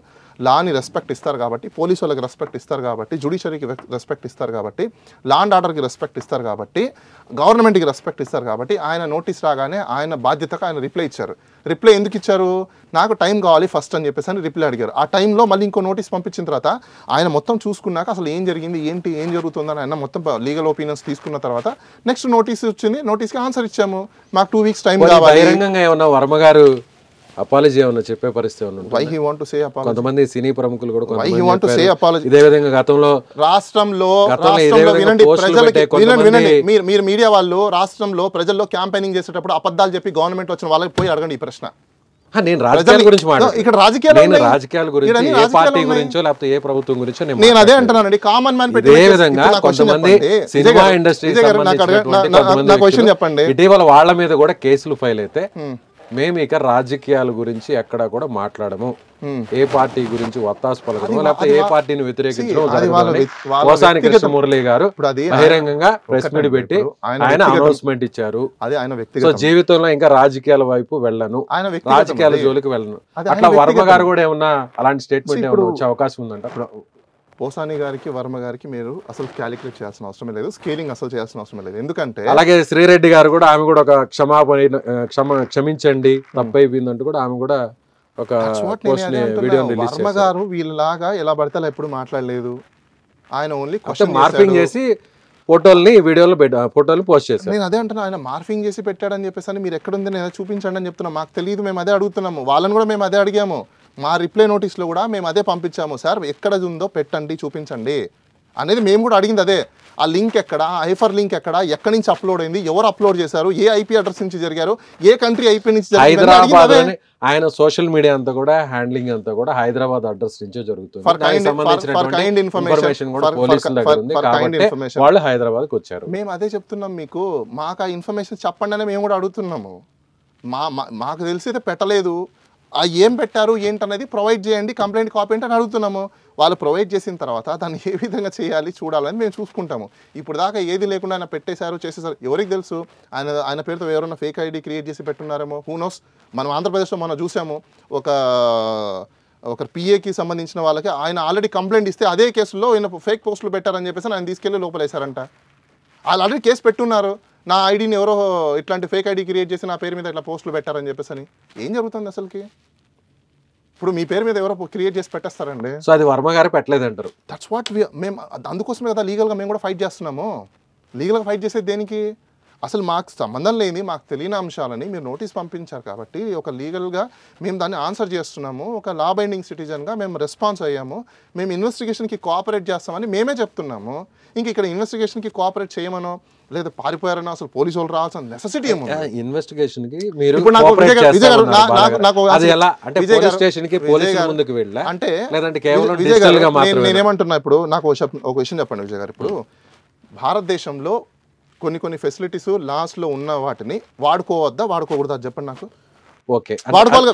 లాని రెస్పెక్ట్ ఇస్తారు కాబట్టి పోలీసు వాళ్ళకి రెస్పెక్ట్ ఇస్తారు కాబట్టి జుడిషియరీకి రెస్పెక్ట్ ఇస్తారు కాబట్టి లా అండ్ ఆర్డర్కి రెస్పెక్ట్ ఇస్తారు కాబట్టి గవర్నమెంట్కి రెస్పెక్ట్ ఇస్తారు కాబట్టి ఆయన నోటీస్ రాగానే ఆయన బాధ్యతగా ఆయన రిప్లై ఇచ్చారు. రిప్లై ఎందుకు ఇచ్చారు? నాకు టైం కావాలి ఫస్ట్ అని చెప్పేసి అని రిప్లై అడిగారు. ఆ టైంలో మళ్ళీ ఇంకో నోటీస్ పంపించిన తర్వాత ఆయన మొత్తం చూసుకున్నాక అసలు ఏం జరిగింది ఏంటి ఏం జరుగుతుందని ఆయన మొత్తం లీగల్ ఒపీనియన్స్ తీసుకున్న తర్వాత నెక్స్ట్ నోటీస్ వచ్చింది. నోటీస్కి ఆన్సర్ ఇచ్చాము. మాకు టూ వీక్స్ టైం కావాలి. వర్మ గారు అపాలజీ ఏమన్నా చెప్పే పరిస్థితి? Why he want to say apology కొంతమంది సినీ ప్రముఖులు కూడా? ఇదే విధంగా గతంలో రాష్ట్రంలో వినండి ప్రజలకి వినండి వినండి మీరు మీరు మీడియా వాళ్ళు రాష్ట్రంలో ప్రజల్లో క్యాంపెయినింగ్ చేసేటప్పుడు అబద్ధాలు చెప్పి గవర్నమెంట్ వచ్చిన వాళ్ళకి పోయి అడగండి ఈ ప్రశ్న నేను రాజకీయాల గురించి ఇక్కడ రాజకీయాలు నేను. రాజకీయాల గురించి ఏ పార్టీ. గురించో లేకపోతే ఏ ప్రభుత్వం గురించో నేను అదే. అంటున్నానండి కామన్ మ్యాన్ ఇదే విధంగా కొంతమంది సినిమా ఇండస్ట్రీ ఇటీవల వాళ్ళ మీద కూడా కేసులు ఫైల్ అయితే మేము ఇక రాజకీయాల గురించి ఎక్కడా కూడా మాట్లాడము. ఏ పార్టీ గురించి వత్తాసు పలకడము లేకపోతే ఏ పార్టీని వ్యతిరేకించడం కోసాని వ్యక్తిగత- కృష్ణమురళి గారు బహిరంగంగా ప్రెస్ మీట్ పెట్టి ఆయన అనౌన్స్మెంట్ ఇచ్చారు. సో జీవితంలో ఇంకా రాజకీయాల వైపు వెళ్ళను. రాజకీయాల. జోలికి వెళ్ళను. అట్లా వర్మ. గారు కూడా ఏమన్నా అలాంటి స్టేట్మెంట్ ఏమన్నా వచ్చే అవకాశం ఉందంట? పోసాని గారికి వర్మ గారికి మీరు అసలు క్యాలిక్యులేట్ చేయాల్సిన అవసరం లేదు. స్కేలింగ్ అసలు చేయాల్సిన అవసరం లేదు. ఎందుకంటే అలాగే శ్రీరెడ్డి గారు కూడా ఆమె కూడా ఒక క్షమాపణ క్షమ క్షమించండి తప్పైపోయిందంటూ కూడా ఆమె కూడా ఒక వర్మ గారు వీళ్ళలాగా ఎలా పడితే అలా ఎప్పుడు మాట్లాడలేదు. ఆయన ఓన్లీ క్వశ్చన్ మార్పింగ్ చేసి ఫోటోల్ని వీడియోలో పెట్ట ఫోటోలు పోస్ట్ చేశారు. నేను అదే అంటున్నా ఆయన మార్ఫింగ్ చేసి పెట్టాడని చెప్పేసి అని మీరు ఎక్కడుంది నేను చూపించండి అని చెప్తున్నా. మాకు తెలియదు మేము అదే అడుగుతున్నాము. వాళ్ళని కూడా మేము అదే అడిగాము. మా రిప్లై నోటీస్లో కూడా మేము అదే పంపించాము సార్ ఎక్కడ ఉందో పెట్టండి చూపించండి అనేది మేము కూడా అడిగింది అదే. ఆ లింక్ ఎక్కడ హైఫర్ లింక్ ఎక్కడ ఎక్కడి నుంచి అప్లోడ్ అయింది ఎవరు అప్లోడ్ చేశారు ఏ ఐపీ అడ్రస్ నుంచి జరిగారు ఏ కంట్రీ ఐపీ నుంచి హైదరాబాద్. ఆయన సోషల్ మీడియా అంతా కూడా హ్యాండ్లింగ్ అంతా కూడా హైదరాబాద్ అడ్రస్ నుంచే జరుగుతుంది. వాళ్ళు హైదరాబాద్ వచ్చారు. మేము అదే చెప్తున్నాం మీకు మాకు ఆ ఇన్ఫర్మేషన్ చెప్పండి అని మేము కూడా అడుగుతున్నాము. మా మాకు తెలిసి పెట్టలేదు. ఆ ఏం పెట్టారు ఏంటనేది ప్రొవైడ్ చేయండి కంప్లైంట్ కాపీ ఏంటి అని అడుగుతున్నాము. వాళ్ళు ప్రొవైడ్ చేసిన తర్వాత దాన్ని ఏ విధంగా చేయాలి చూడాలని మేము చూసుకుంటాము. ఇప్పుడు దాకా ఏది లేకుండా ఆయన పెట్టేశారు చేసేసారు ఎవరికి తెలుసు? ఆయన ఆయన పేరుతో ఎవరైనా ఫేక్ ఐడి క్రియేట్ చేసి పెట్టున్నారేమో? హూ నోస్ మనం ఆంధ్రప్రదేశ్లో మనం చూసాము ఒక ఒక పిఏకి సంబంధించిన వాళ్ళకి ఆయన ఆల్రెడీ కంప్లైంట్ ఇస్తే అదే కేసులో ఈయన ఫేక్ పోస్టులు పెట్టారని చెప్పేసి ఆయన తీసుకెళ్ళి లోపలేశారంట. వాళ్ళు ఆల్రెడీ కేసు పెట్టున్నారు. నా ఐడిని ఎవరో ఇట్లాంటి ఫేక్ ఐడి క్రియేట్ చేసి నా పేరు మీద ఇట్లా పోస్టులు పెట్టారని చెప్పేసి అని ఏం జరుగుతుంది అసలుకి? ఇప్పుడు మీ పేరు మీద ఎవరో క్రియేట్ చేసి పెట్టేస్తారండి. సో అది వర్మ గారు పెట్టలేదంటారు. దట్స్ వాట్ మేము అందుకోసమే కదా లీగల్గా మేము కూడా ఫైట్ చేస్తున్నాము. లీగల్గా ఫైట్ చేసేది దేనికి? అసలు మాకు సంబంధం లేని మాకు తెలియని అంశాలని మీరు నోటీస్ పంపించారు కాబట్టి ఒక లీగల్గా మేము దాన్ని ఆన్సర్ చేస్తున్నాము. ఒక లా బైండింగ్ సిటిజన్గా మేము రెస్పాన్స్ అయ్యాము. మేము ఇన్వెస్టిగేషన్కి కోఆపరేట్ చేస్తామని మేమే చెప్తున్నాము. ఇంక ఇక్కడ ఇన్వెస్టిగేషన్కి కోఆపరేట్ చేయమనో లేదా పారిపోయారనో అసలు పోలీసు వాళ్ళు? రావాల్సిన నెససిటీ ఏమో ఇన్వెస్టిగేషన్కి మీరు అంటే నేనేమంటున్నా ఇప్పుడు నాకు ఒక విషయం చెప్పండి విజయ్ గారు. ఇప్పుడు భారతదేశంలో కొన్ని కొన్ని ఫెసిలిటీస్ లాస్ట్లో ఉన్న వాటిని వాడుకోవద్దా? వాడుకోకూడదా? చెప్పండి నాకు. ఓకే.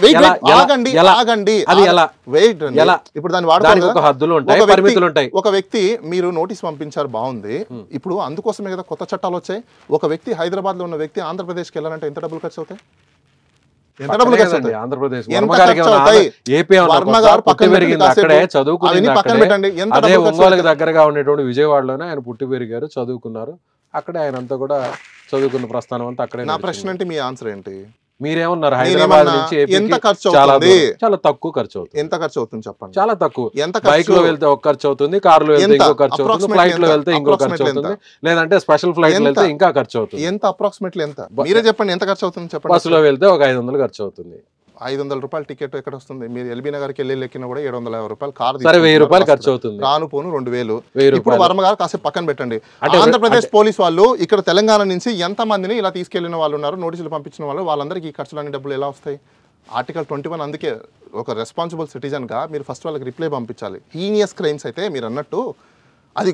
ఎలా- ఎలా- ఆగండి ఎలా? ఆగండి. అది ఎలా? వెయిట్ ఎలా? ఇప్పుడు దాన్ని ఒక? హద్దులు ఉంటాయి ఒక వ్యక్తి- పరిమితులు ఉంటాయి. ఒక వ్యక్తి మీరు నోటీస్ పంపించారు బాగుంది. ఇప్పుడు అందుకోసమే కదా కొత్త చట్టాలు వచ్చాయి. ఒక వ్యక్తి హైదరాబాద్లో ఉన్న వ్యక్తి ఆంధ్రప్రదేశ్కి వెళ్ళాలంటే ఎంత డబ్బులు ఖర్చు అవుతాయి? ఎంత డబ్బులు ఖర్చు అవుతాయి? ఆంధ్రప్రదేశ్ పక్కన పెట్టండి. ఎంత దగ్గరగా ఉండేటువంటి విజయవాడలోనే ఆయన పుట్టి పెరిగారు చదువుకున్నారు. అక్కడే ఆయన అంతా కూడా చదువుకున్న ప్రస్థానం అంతా అక్కడే నా. ప్రశ్న అంటే మీ ఆన్సర్ ఏంటి? మీరేమన్నారు నేను హైదరాబాద్ నుంచి ఎంత ఖర్చు అవుతుంది? చాలా తక్కువ ఖర్చు అవుతుంది. ఎంత ఖర్చు అవుతుంది చెప్పండి? చాలా తక్కువ. ఎంత బైక్లో వెళ్తే ఒక ఖర్చు అవుతుంది కార్లో వెళ్తే? ఇంకో ఖర్చు అవుతుంది ఫ్లైట్లో? వెళ్తే ఇంకో ఖర్చు అవుతుంది. లేదంటే స్పెషల్ ఫ్లైట్లో? వెళ్తే ఇంకా ఖర్చు అవుతుంది. ఎంత? అప్రాక్సిమేట్లీ ఎంత? మీరే చెప్పండి ఎంత ఖర్చు అవుతుంది చెప్పండి? బస్సులో వెళ్తే ఒక ఐదు వందలు ఖర్చు అవుతుంది. ఐదు వందల రూపాయల టికెట్ ఎక్కడ వస్తుంది మీరు ఎల్బీ నగర్కి వెళ్ళి ఎక్కినా కూడా ఏడు వందల యాభై రూపాయలు కార్ వెయ్యి రూపాయలు ఖర్చు అవుతుంది రాను పోను రెండు వేలు. ఇప్పుడు వర్మ గారు కాసేపు పక్కన పెట్టండి. అంటే- ఆంధ్రప్రదేశ్ పోలీస్ వాళ్ళు ఇక్కడ తెలంగాణ నుంచి ఎంత మందిని ఇలా తీసుకెళ్ళిన వాళ్ళు ఉన్నారు? నోటీసులు పంపించిన వాళ్ళు వాళ్ళందరికీ ఈ ఖర్చులన్నీ డబ్బులు ఎలా వస్తాయి? ఆర్టికల్ ట్వంటీ వన్ అందుకే ఒక రెస్పాన్సిబుల్ సిటిజన్గా మీరు ఫస్ట్ వాళ్ళకి రిప్లై పంపించాలి. హీనియస్ క్రైమ్స్ అయితే మీరు అన్నట్టు అది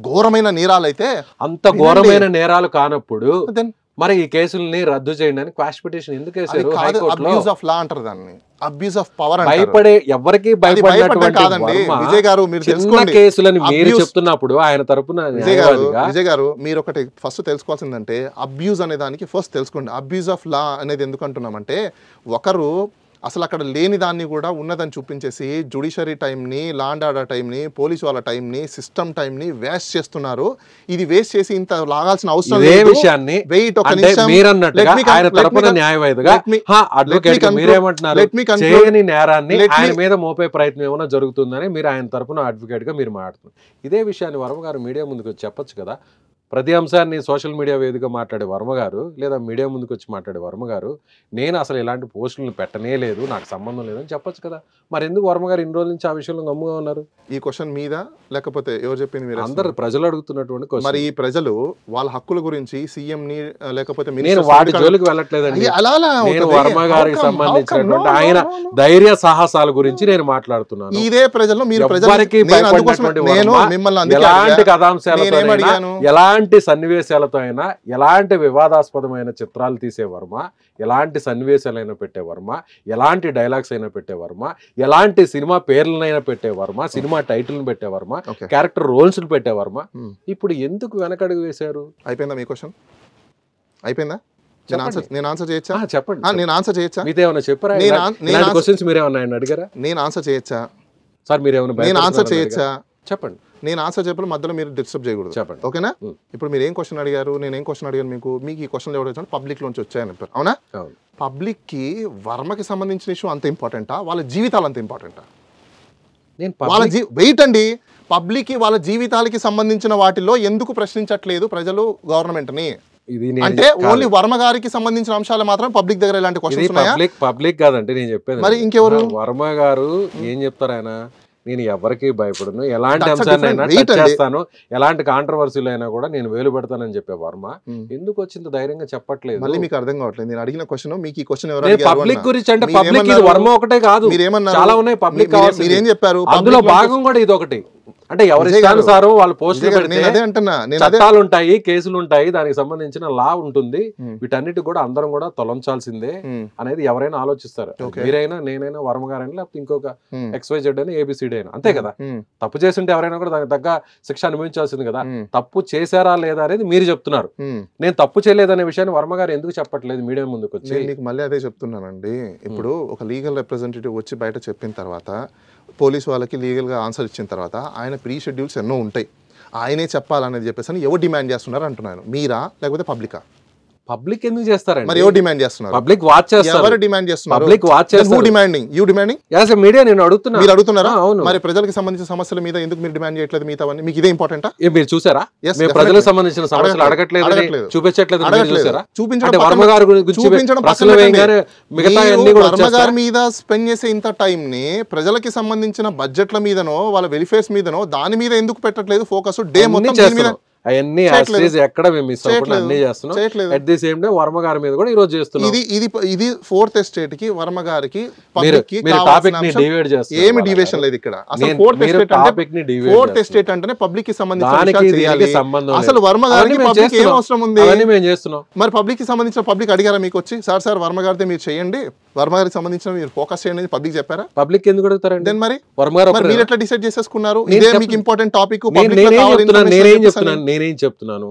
ఘోరమైన నేరాలు అయితే అంత ఘోరమైన నేరాలు కానప్పుడు దెన్ మరి ఈ కేసుల్ని రద్దు చేయండి అని క్వాష్ పిటిషన్ ఎందుకు హైకోర్టులో అబ్యూస్ ఆఫ్ లా అంటారు దాన్ని అబ్యూస్ ఆఫ్ పవర్ భయపడే ఎవరికి కాదండి. విజయ్ గారు మీరు తెలుసుకోండి. కేసులని మీరు చెప్తున్నప్పుడు ఆయన తరపున విజయ్ గారు విజయ్ గారు మీరు ఒకటి ఫస్ట్ తెలుసుకోవాల్సిందంటే అబ్యూజ్ అనే దానికి ఫస్ట్ తెలుసుకోండి అబ్యూజ్ ఆఫ్ లా అనేది ఎందుకు అంటున్నామంటే ఒకరు అసలు అక్కడ లేని దాన్ని కూడా ఉన్నదని చూపించేసి జుడిషరీ టైంని లాండ్ ఆర్డర్ టైంని పోలీస్ వాళ్ళ టైంని సిస్టమ్ టైంని వేస్ట్ చేస్తున్నారు. ఇది వేస్ట్ చేసి ఇంత లాగాల్సిన అవసరం విషయాన్ని వెయిట్ ఒక నిమిషం. మీద మోపే ప్రయత్నం ఏమైనా జరుగుతుందని మీరు ఆయన తరపున అడ్వకేట్గా మీరు మాట్లాడుతున్నారు. ఇదే విషయాన్ని వర్మ గారు మీడియా ముందుకు చెప్పొచ్చు కదా. ప్రతి అంశాన్ని సోషల్ మీడియా వేదిక మాట్లాడే వర్మ గారు లేదా మీడియా ముందుకు వచ్చి మాట్లాడే వర్మ గారు నేను అసలు ఇలాంటి పోస్టులను పెట్టనే లేదు నాకు సంబంధం లేదని చెప్పొచ్చు కదా మరి ఎందుకు వర్మ గారు ఇన్ని రోజుల నుంచి ఆ విషయంలో గమ్ముగా ఉన్నారు ఈ క్వశ్చన్ మీద లేకపోతే ఎవరు చెప్పింది మీరు అందరు ప్రజలు అడుగుతున్నటువంటి. మరి ఈ ప్రజలు వాళ్ళ హక్కుల గురించి సీఎం ని లేకపోతే నేను వాటి జోలికి వెళ్ళట్లేదండి అలా నేను. వర్మ గారికి? సంబంధించినటువంటి ఆయన. ధైర్య సాహసాల గురించి నేను మాట్లాడుతున్నాను ఇదే మీరు ప్రజలు నేను మిమ్మల్ని అందుకే ఎలాంటి అయినా, అడిగాను? ఎలాంటి సన్నివేశాలతో అయినా ఎలాంటి వివాదాస్పదమైన చిత్రాలు తీసే వర్మ ఎలాంటి సన్నివేశాలైనా పెట్టే వర్మ ఎలాంటి డైలాగ్స్ అయినా పెట్టే వర్మ ఎలాంటి సినిమా పేర్లనైనా పెట్టే వర్మ సినిమా టైటిల్ని పెట్టే వర్మ. క్యారెక్టర్ రోల్స్ పెట్టే వర్మ. ఇప్పుడు ఎందుకు వెనకడుగు వేశారు? అయిపోయిందా మీ క్వశ్చన్ అయిపోయిందా? నేను. ఆన్సర్ నేను ఆన్సర్ చేయొచ్చా? చెప్పండి నేను ఆన్సర్ చేయొచ్చా? చెప్పారా? నేను క్వశ్చన్స్ మీరేమన్నా ఆయన అడిగారా? నేను ఆన్సర్ చేయొచ్చా? సార్ మీరేమైనా నేను ఆన్సర్ చేయొచ్చా? చెప్పండి. నేను ఆన్సర్ చెప్పిన మధ్యలో మీరు డిస్టర్బ్ చేయకూడదు. చెప్పండి. ఓకేనా. ఇప్పుడు మీరు ఏం క్వశ్చన్ అడిగారు? నేను ఏం క్వశ్చన్ అడిగాను మీకు? మీకు ఈ క్వశ్చన్ ఎవరు వచ్చారు పబ్లిక్ నుంచి వచ్చాయని చెప్పారు. అవునా? అవును. పబ్లిక్కి వర్మకి సంబంధించిన ఇష్యూ అంత ఇంపార్టెంటా వాళ్ళ జీవితాలు అంత ఇంపార్టెంటా నేను వాళ్ళ జీ వెయిట్ అండి. పబ్లిక్ వాళ్ళ జీవితాలకి సంబంధించిన వాటిలో ఎందుకు ప్రశ్నించట్లేదు ప్రజలు గవర్నమెంట్ని? ఇది అంటే. ఓన్లీ వర్మ గారికి సంబంధించిన అంశాలు మాత్రం పబ్లిక్ దగ్గర ఇలాంటి పబ్లిక్ పబ్లిక్ కాదంటే నేను చెప్పేది. మరి ఇంకెవరు? వర్మ గారు ఏం చెప్తారు ఆయన? నేను ఎవరికి భయపడను ఎలాంటి అంశాన్ని. చేస్తాను ఎలాంటి కాంట్రవర్సీలు అయినా కూడా నేను వేలు పెడతానని చెప్పే వర్మ Hmm. ఎందుకు వచ్చింది ధైర్యంగా చెప్పట్లేదు మళ్ళీ మీకు అర్థం కావట్లేదు నేను అడిగిన క్వశ్చన్ మీకు ఈ క్వశ్చన్ ఎవరు పబ్లిక్. గురించి అంటే పబ్లిక్? వర్మ ఒకటే కాదు? చాలా ఉన్నాయి పబ్లిక్ మీరే- చెప్పారు అందులో భాగం కూడా ఇది ఒకటి అంటే ఎవరి ఇష్టానుసారం వాళ్ళు పోస్టులు పెడితే చట్టాలు ఉంటాయి కేసులు ఉంటాయి దానికి సంబంధించిన లా ఉంటుంది Hmm. వీటన్నిటి కూడా అందరం కూడా తొలంచాల్సిందే Hmm. అనేది ఎవరైనా ఆలోచిస్తారు. మీరైనా నేనైనా వర్మ గారైనా లేకపోతే ఇంకొక Hmm. ఎక్స్వై జెడ్ అయినా ఏబిసిడి అయినా అంతే కదా. తప్పు చేస్తుంటే ఎవరైనా కూడా దానికి తగ్గ శిక్ష అనుభవించాల్సింది కదా. తప్పు చేశారా లేదా అనేది మీరు చెప్తున్నారు. నేను తప్పు చేయలేదనే విషయాన్ని వర్మ గారు ఎందుకు చెప్పట్లేదు మీడియా ముందుకు వచ్చి నేను మీకు మళ్ళీ అదే చెప్తున్నానండి. ఇప్పుడు ఒక లీగల్ రిప్రజెంటేటివ్ వచ్చి బయట చెప్పిన తర్వాత పోలీస్ వాళ్ళకి లీగల్గా ఆన్సర్ ఇచ్చిన తర్వాత ఆయన ప్రీ షెడ్యూల్స్ ఎన్నో ఉంటాయి. ఆయనే చెప్పాలనేది చెప్పేసి అని ఎవరు డిమాండ్ చేస్తున్నారు అంటున్నాను. మీరా లేకపోతే పబ్లికా? పబ్లిక్ ఎందుకు చేస్తారండి? మరి ఎవరు డిమాండ్ చేస్తున్నారు? పబ్లిక్ వాచ్ ఎవరు చేస్తారు డిమాండ్ చేస్తున్నారు? పబ్లిక్ వాచ్ హూ చేస్తారు. Demanding you demanding as media నేను అడుగుతున్నా. మీరు అడుగుతున్నారా? అవును. మరి ప్రజలకు సంబంధించిన సమస్యల మీద ఎందుకు మీరు డిమాండ్ చేయట్లేదు మిగతావన్నీ? మీకు ఇదే ఇంపార్టెంటా ఏ, మీరు చూసారా? Definitely. ప్రజలకు సంబంధించిన సమస్యలు అడగట్లేదు. చూపించట్లేదు మీరు చూసారా? చూపించడం వర్మ గారి గురించి చూపించడం ప్రశ్నలు వేయగానే మిగతా అన్ని కూడా వర్మ. గారి మీద స్పెండ్ చేసే ఇంత టైం ని ప్రజలకి సంబంధించిన బడ్జెట్ల మీదనో వాళ్ళ వెల్ఫేర్స్ మీదనో దాని మీద ఎందుకు పెట్టట్లేదు? ఫోకస్ డే మొత్తం మీద అవన్నీ ఎక్కడ మేము మిస్ అవ్వకుండా. అన్ని చేస్తున్నాం. At the same time Varma గారి మీద కూడా ఈ రోజు చేస్తున్నాం ఇది ఇది ఇది ఫోర్త్ ఎస్టేట్కి వర్మ గారికి టాపిక్ని డివైడ్ చేస్తారు ఏమి గారు. లేదు ఇక్కడ అసలు ఫోర్త్ ఎస్టేట్ అంటే టాపిక్ని డివైడ్ ఫోర్త్. ఎస్టేట్ అంటేనే పబ్లిక్కి చేయాలి సంబంధం అసలు. వర్మ గారికి పబ్లిక్ ఏం. అవసరం ఉంది మేము చేస్తున్నాం మరి పబ్లిక్కి సంబంధించిన పబ్లిక్ అడిగారా మీకు వచ్చి సార్ సార్ వర్మ గారితో మీరు చేయండి వర్మ గారికి సంబంధించిన మీరు ఫోకస్ చేయండి పబ్లిక్ చెప్పారా? పబ్లిక్ ఎందుకు అడుగుతారండి? దెన్ మరి? వర్మ గారు మరి ఎట్లా డిసైడ్ చేసేసుకున్నారు? నేను ఇదే. మీకు ఇంపార్టెంట్ టాపిక్ నేనేం చెప్తున్నాను నేనేం చెప్తున్నాను?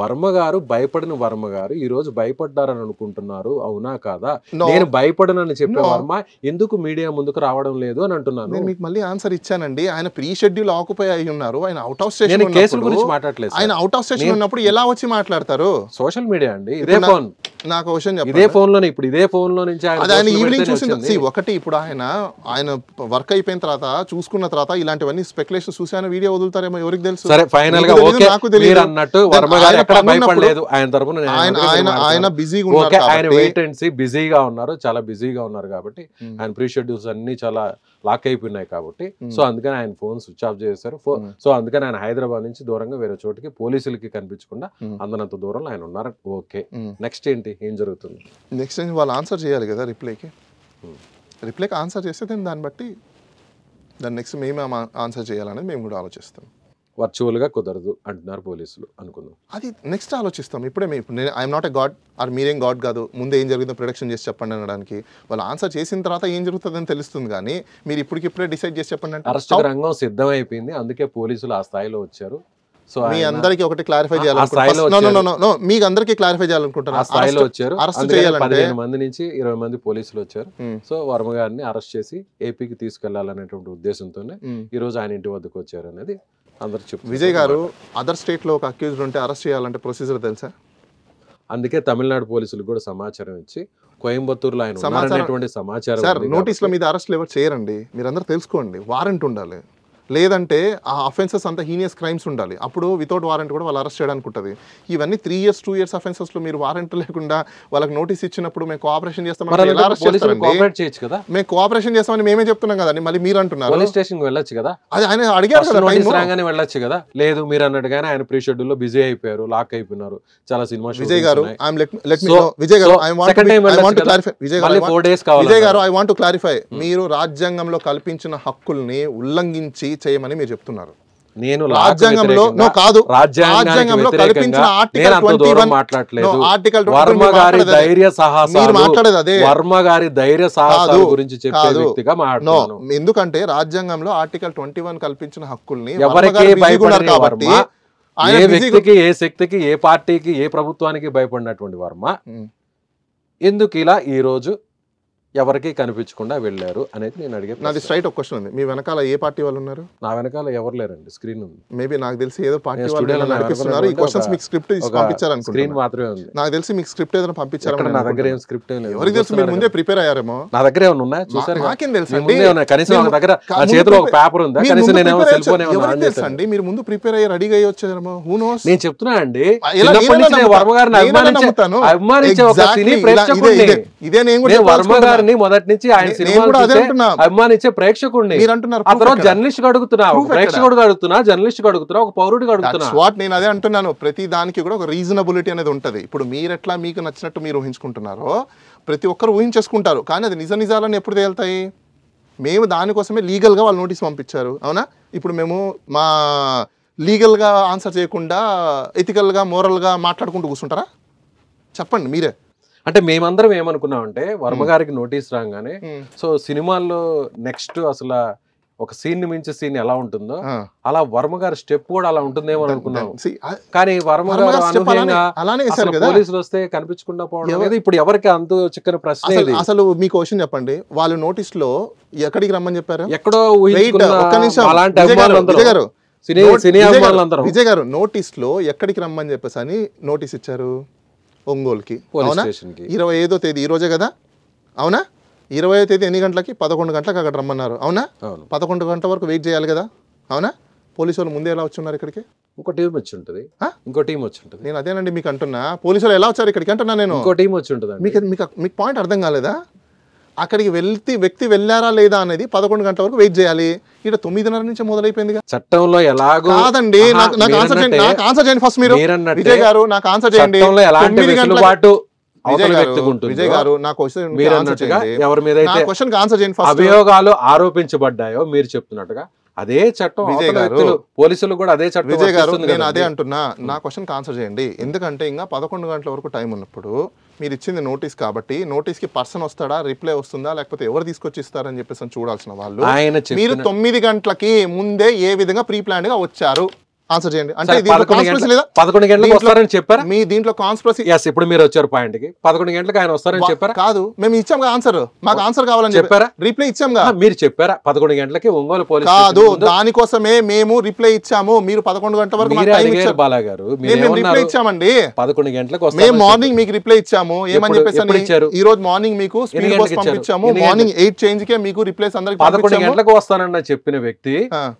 నేనేం చెప్తున్నాను వర్మ గారు భయపడిన వర్మ గారు ఈ రోజు భయపడ్డారని అనుకుంటున్నారు. అవునా కాదా. నేను భయపడనని చెప్పే. వర్మ ఎందుకు మీడియా ముందుకు రావడం లేదు అని అంటున్నాను. నేను మీకు మళ్ళీ ఆన్సర్ ఇచ్చానండి. ఆయన ప్రీ షెడ్యూల్ ఆక్యుపై అయి ఉన్నారు. ఆయన అవుట్ ఆఫ్ స్టేషన్ కేసుల గురించి మాట్లాడలేదు ఆయన అవుట్ ఆఫ్ స్టేషన్ ఉన్నప్పుడు ఎలా వచ్చి మాట్లాడతారు? సోషల్ మీడియా అండి. ఇదే ఫోన్. నాకు విషయం ఇదే ఫోన్లోనే ఇప్పుడు ఇదే ఫోన్లో నుంచి ఆయన ఈవినింగ్ see, ఒకటి ఇప్పుడు ఆయన ఆయన వర్క్ అయిపోయిన తర్వాత చూసుకున్న తర్వాత ఇలాంటివన్నీ స్పెక్యులేషన్ చూసి ఆయన వీడియో వదులుతారేమో ఎవరికి తెలుసు? సరే ఫైనల్గా ఓకే. నాకు. మీరు అన్నట్టు వర్మ గారు ఎక్కడ భయపడలేదు ఆయన తరపున ఆయన ఆయన. ఆయన బిజీగా ఉన్నారు ఆయన కాబట్టి వెయిట్ అండ్ సీ బిజీగా ఉన్నారు చాలా బిజీగా ఉన్నారు కాబట్టి. ఆయన ప్రీ షెడ్యూల్స్ అన్ని చాలా లాక్ అయిపోయినాయి కాబట్టి. సో అందుకని ఆయన ఫోన్ స్విచ్ ఆఫ్ చేశారు. సో అందుకని ఆయన హైదరాబాద్ నుంచి దూరంగా వేరే చోటికి పోలీసులకి కనిపించకుండా. అందనంత దూరంలో ఆయన ఉన్నారు ఓకే. నెక్స్ట్ ఏంటి ఏం జరుగుతుంది నెక్స్ట్ వాళ్ళు ఆన్సర్ చేయాలి కదా రిప్లైకి రిప్లైకి ఆన్సర్ చేస్తే దాన్ని బట్టి దాన్ని నెక్స్ట్ మేము ఆన్సర్ చేయాలనేది మేము కూడా ఆలోచిస్తాం వర్చువల్గా కుదరదు అంటున్నారు పోలీసులు. అనుకుందాం. అది నెక్స్ట్ ఆలోచిస్తాం. ఇప్పుడే నేను I'm not a god or మీరేం గాడ్ కాదు. ముందే ఏం జరుగుతుందో ప్రొడక్షన్ చేసి చెప్పండి అనడానికి. వాళ్ళు ఆన్సర్ చేసిన తర్వాత ఏం జరుగుతుందని తెలుస్తుంది కానీ మీరు ఇప్పటికిప్పుడే డిసైడ్ చేసి చెప్పండి అంటే అరెస్ట్? రంగం సిద్ధమైపోయింది. అందుకే పోలీసులు ఆ స్థాయిలో వచ్చారు. సో మీ అందరికీ ఒకటి క్లారిఫై చేయాలనుకుంటున్నాను మీకు అందరికీ క్లారిఫై చేయాలనుకుంటున్నాను ఆ స్థాయిలో వచ్చారు. అరెస్ట్ చేయాలంటే మంది నుంచి ఇరవై మంది పోలీసులు వచ్చారు. Hmm. సో వర్మ గారిని అరెస్ట్ చేసి ఏపీకి తీసుకెళ్ళాలనేటువంటి ఉద్దేశంతోనే Hmm. ఈ రోజు ఆయన ఇంటి వద్దకు వచ్చారు అనేది అందరు చెప్తున్నారు విజయ్ గారు అదర్ స్టేట్లో ఒక అక్యూజ్డ్ ఉంటే అరెస్ట్ చేయాలంటే ప్రొసీజర్ తెలుసా? అందుకే తమిళనాడు పోలీసులకు కూడా సమాచారం ఇచ్చి కోయంబత్తూరులో ఆయన సమాచారం- నోటీసుల మీద అరెస్ట్లు ఎవరు చేయరండి. మీరందరూ తెలుసుకోండి. వారెంట్ ఉండాలి. లేదంటే ఆ అఫెన్సెస్ అంతా హీనియస్ క్రైమ్స్ ఉండాలి. అప్పుడు వితౌట్ వారెంట్ కూడా వాళ్ళు అరెస్ట్ చేయడానికి ఉంటుంది. ఇవన్నీ త్రీ ఇయర్స్ టూ ఇయర్స్ అఫెన్సెస్లో మీరు వారెంట్ లేకుండా వాళ్ళకి నోటీస్ ఇచ్చినప్పుడు మేము కోఆపరేషన్ మరి చేస్తామని ఎలా అలాంటప్పుడు అరెస్ట్ చేస్తారండి? కదా? మేము కోఆపరేషన్ చేస్తామని మేమే చెప్తున్నాం కదండి. మళ్ళీ మీరు అంటున్నారు. పోలీస్ స్టేషన్ వెళ్ళొచ్చు కదా? అది ఆయన అడిగారు ఫస్ట్ కదా నోటీస్ time. రాగానే వెళ్ళొచ్చు కదా? లేదు మీరు అన్నట్టుగానే ఆయన ప్రీ షెడ్యూల్లో బిజీ అయిపోయారు లాక్ అయిపోయినారు. చాలా సినిమా విజయ్ గారు విజయ్ గారు ఐ వాంట్? క్లారిఫై విజయ్ గారు విజయ్ గారు ఐ వాంట్ క్లారిఫై మీరు రాజ్యాంగంలో కల్పించిన హక్కుల్ని ఉల్లంఘించి చేయమని మీరు చెప్తున్నారు. నేను రాజ్యాంగంలో నో కాదు. రాజ్యాంగంలో కల్పించిన ఆర్టికల్ ట్వంటీ వన్ మాట్లాడలేదు ఆర్టికల్ వర్మ గారి ధైర్య సాహసాలు మాట్లాడేది అదే. వర్మ గారి ధైర్య సాహసాల గురించి చెప్పే. వ్యక్తిగా మాట్లాడుతున్నాను. ఎందుకంటే రాజ్యాంగంలో ఆర్టికల్ ట్వంటీ వన్ కల్పించిన హక్కుల్ని ఎవరికి భయపడని కాబట్టి ఏ వ్యక్తికి ఏ శక్తికి ఏ పార్టీకి ఏ ప్రభుత్వానికి భయపడినటువంటి వర్మ. ఎందుకు ఇలా ఈ రోజు ఎవరికి కనిపించకుండా వెళ్ళారు అనేది నేను అడిగే నాది. స్ట్రైట్ ఒక క్వశ్చన్ ఉంది. మీ వెనకాల ఏ పార్టీ వాళ్ళు ఉన్నారు? నా వెనకాల ఎవరు లేరండి స్క్రీన్ ఉంది. మేబీ నాకు తెలిసి ఏదో పార్టీ వాళ్ళు నడిపిస్తున్నారు. ఈ క్వశ్చన్స్ మీకు స్క్రిప్ట్ పంపించారు స్క్రీన్ మాత్రమే ఉంది. నాకు తెలిసి మీకు స్క్రిప్ట్ ఏదైనా పంపించారు నా దగ్గర ఏం స్క్రిప్ట్ ఏం లేదు. ఎవరికి తెలుసు? మీరు ముందే ప్రిపేర్ అయ్యారేమో? నా దగ్గర ఏమైనా ఉన్నాయా? చూసారు మాకేం తెలుసు. కనీసం ఒక దగ్గర నా చేతిలో ఒక పేపర్ ఉందా? కనీసం నేను prepare సెల్ ఫోన్ ఏమైనా ఆన్ చేశాను? మీరు ముందు ప్రిపేర్ అయ్యి రెడీగా అయ్యి వచ్చారేమో? హూ నోస్ నేను చెప్తున్నా అండి. చిన్నప్పటి నుంచి నేను. వర్మ గారిని అభిమానించే. అభిమానించే ఒక. సినీ ప్రేక్షకుడిని ఇదే- నేను వర్మ. గారిని అభిమాని మొదటి నుంచి ఆయన అంటున్నా. అభిమానించే ప్రేక్షకుడిని. ఆ తర్వాత? జర్నలిస్ట్ అడుగుతున్నా? ప్రేక్షకుడిగా అడుగుతున్నా జర్నలిస్ట్ అడుగుతున్నా ఒక పౌరుడిగా అడుగుతున్నా. నేను అదే అంటున్నాను. ప్రతి దానికి కూడా ఒక రీజనబిలిటీ అనేది ఉంటుంది. ఇప్పుడు మీరు ఎట్లా మీకు నచ్చినట్టు మీరు ఊహించుకుంటున్నారో ప్రతి ఒక్కరు ఊహించేసుకుంటారు. కానీ అది నిజ నిజాలని ఎప్పుడు తేలుతాయి? మేము దానికోసమే లీగల్గా వాళ్ళు నోటీస్ పంపించారు. అవునా? ఇప్పుడు మేము మా లీగల్గా ఆన్సర్ చేయకుండా ఎథికల్గా మోరల్గా మాట్లాడుకుంటూ కూర్చుంటారా? చెప్పండి మీరే. అంటే మేమందరం ఏమనుకున్నామంటే వర్మ గారికి నోటీస్ రాగానే. సో సినిమాల్లో నెక్స్ట్ అసలు ఒక సీన్ మించి సీన్ ఎలా ఉంటుందో. అలా వర్మ గారి స్టెప్ కూడా అలా ఉంటుందేమో అని అనుకున్నాం. కానీ వర్మ గారు అనూహ్యంగా. పోలీసులు వస్తే కనిపించకుండా పోవడం అనేది ఇప్పుడు ఎవరికి అంత చిక్కని ప్రశ్న అసలు మీ క్వశ్చన్ చెప్పండి. వాళ్ళు నోటీస్లో ఎక్కడికి రమ్మని చెప్పారు? ఎక్కడో అలాంటి గారు, విజయ్ గారు. నోటీస్లో ఎక్కడికి రమ్మని చెప్పేసి అని నోటీస్ ఇచ్చారు. ఒంగోలుకి. అవునా? ఇరవై ఐదో తేదీ ఈ రోజే కదా? అవునా? ఇరవై తేదీ ఎన్ని గంటలకి? పదకొండు గంటలకు అక్కడ రమ్మన్నారు. అవునా? పదకొండు గంటల వరకు వెయిట్ చేయాలి కదా? అవునా? పోలీసు వాళ్ళు ముందే ఎలా వచ్చున్నారు ఇక్కడికి? ఇంకో టీం వచ్చి ఉంటుంది? ఇంకో టీం వచ్చి ఉంటుంది. నేను అదేనండి మీకు అంటున్నా పోలీసు వాళ్ళు ఎలా వచ్చారు ఇక్కడికి? అంటున్నా నేను. ఇంకో టీం వచ్చి ఉంటుంది మీకు మీకు మీకు పాయింట్ అర్థం కాలేదా? అక్కడికి వెళ్తే వ్యక్తి వెళ్ళారా లేదా అనేది పదకొండు గంటల వరకు వెయిట్ చేయాలి. ఇక్కడ తొమ్మిదిన్నర నుంచి మొదలైపోయిందిగా చట్టంలో ఎలాగో కాదండి నాకు ఆన్సర్ చేయండి మీరన్నట్టే- నాకు ఆన్సర్ చేయండి ఫస్ట్ మీరు. విజయ్ గారు నాకు ఆన్సర్ చేయండి. తొమ్మిది విజయ్ గారు, నా క్వశ్చన్ ఆన్సర్ చేయండి. అభియోగాలు ఆరోపించబడ్డాయో మీరు చెప్తున్నట్టుగా అదే చట్టం విజయ్ గారు, పోలీసులు కూడా అదే చట్టం విజయ్ గారు నేను అదే. అంటున్నా. నా క్వశ్చన్ ఆన్సర్ చేయండి. ఎందుకంటే ఇంకా పదకొండు గంటల వరకు టైం ఉన్నప్పుడు మీరు ఇచ్చింది నోటీస్ కాబట్టి నోటీస్కి పర్సన్ వస్తాడా? రిప్లై వస్తుందా? లేకపోతే ఎవరు తీసుకొచ్చి ఇస్తారని చెప్పేసి చూడాల్సిన వాళ్ళు. ఆయన మీరు తొమ్మిది గంటలకి ముందే ఏ విధంగా ప్రీ ప్లాన్గా వచ్చారు? ఆన్సర్ చేయండి. అంటే పదకొండు గంటలకు వస్తారని చెప్పారా? మీ దీంట్లో కాన్స్పిరసీ ఎస్ ఇప్పుడు మీరు వచ్చారు పాయింట్కి. పదకొండు గంటలకు ఆయన వస్తారని చెప్పారా? కాదు మేము ఇచ్చాం ఆన్సర్ మాకు ఆన్సర్ కావాలని చెప్పారా? రిప్లై ఇచ్చాంగా ఆ, మీరు చెప్పారా? పదకొండు గంటలకి ఒంగోలు పోలీస్ కాదు దానికోసమే మేము రిప్లై ఇచ్చాము. మీరు పదకొండు గంటల వరకు బాలా గారు రిప్లై ఇచ్చామండి. పదకొండు గంటలకు మేము మార్నింగ్ మీకు రిప్లై ఇచ్చాము. ఏమని చెప్పేసి ఇచ్చారు? ఈ రోజు మార్నింగ్ మీకు స్పీడ్ పోస్ట్? పంపించాము. మార్నింగ్ ఎయిట్ చేంజ్ కే మీకు రిప్లైస్ అందరికి పదకొండు గంటలకు వస్తానన్న చెప్పిన వ్యక్తి.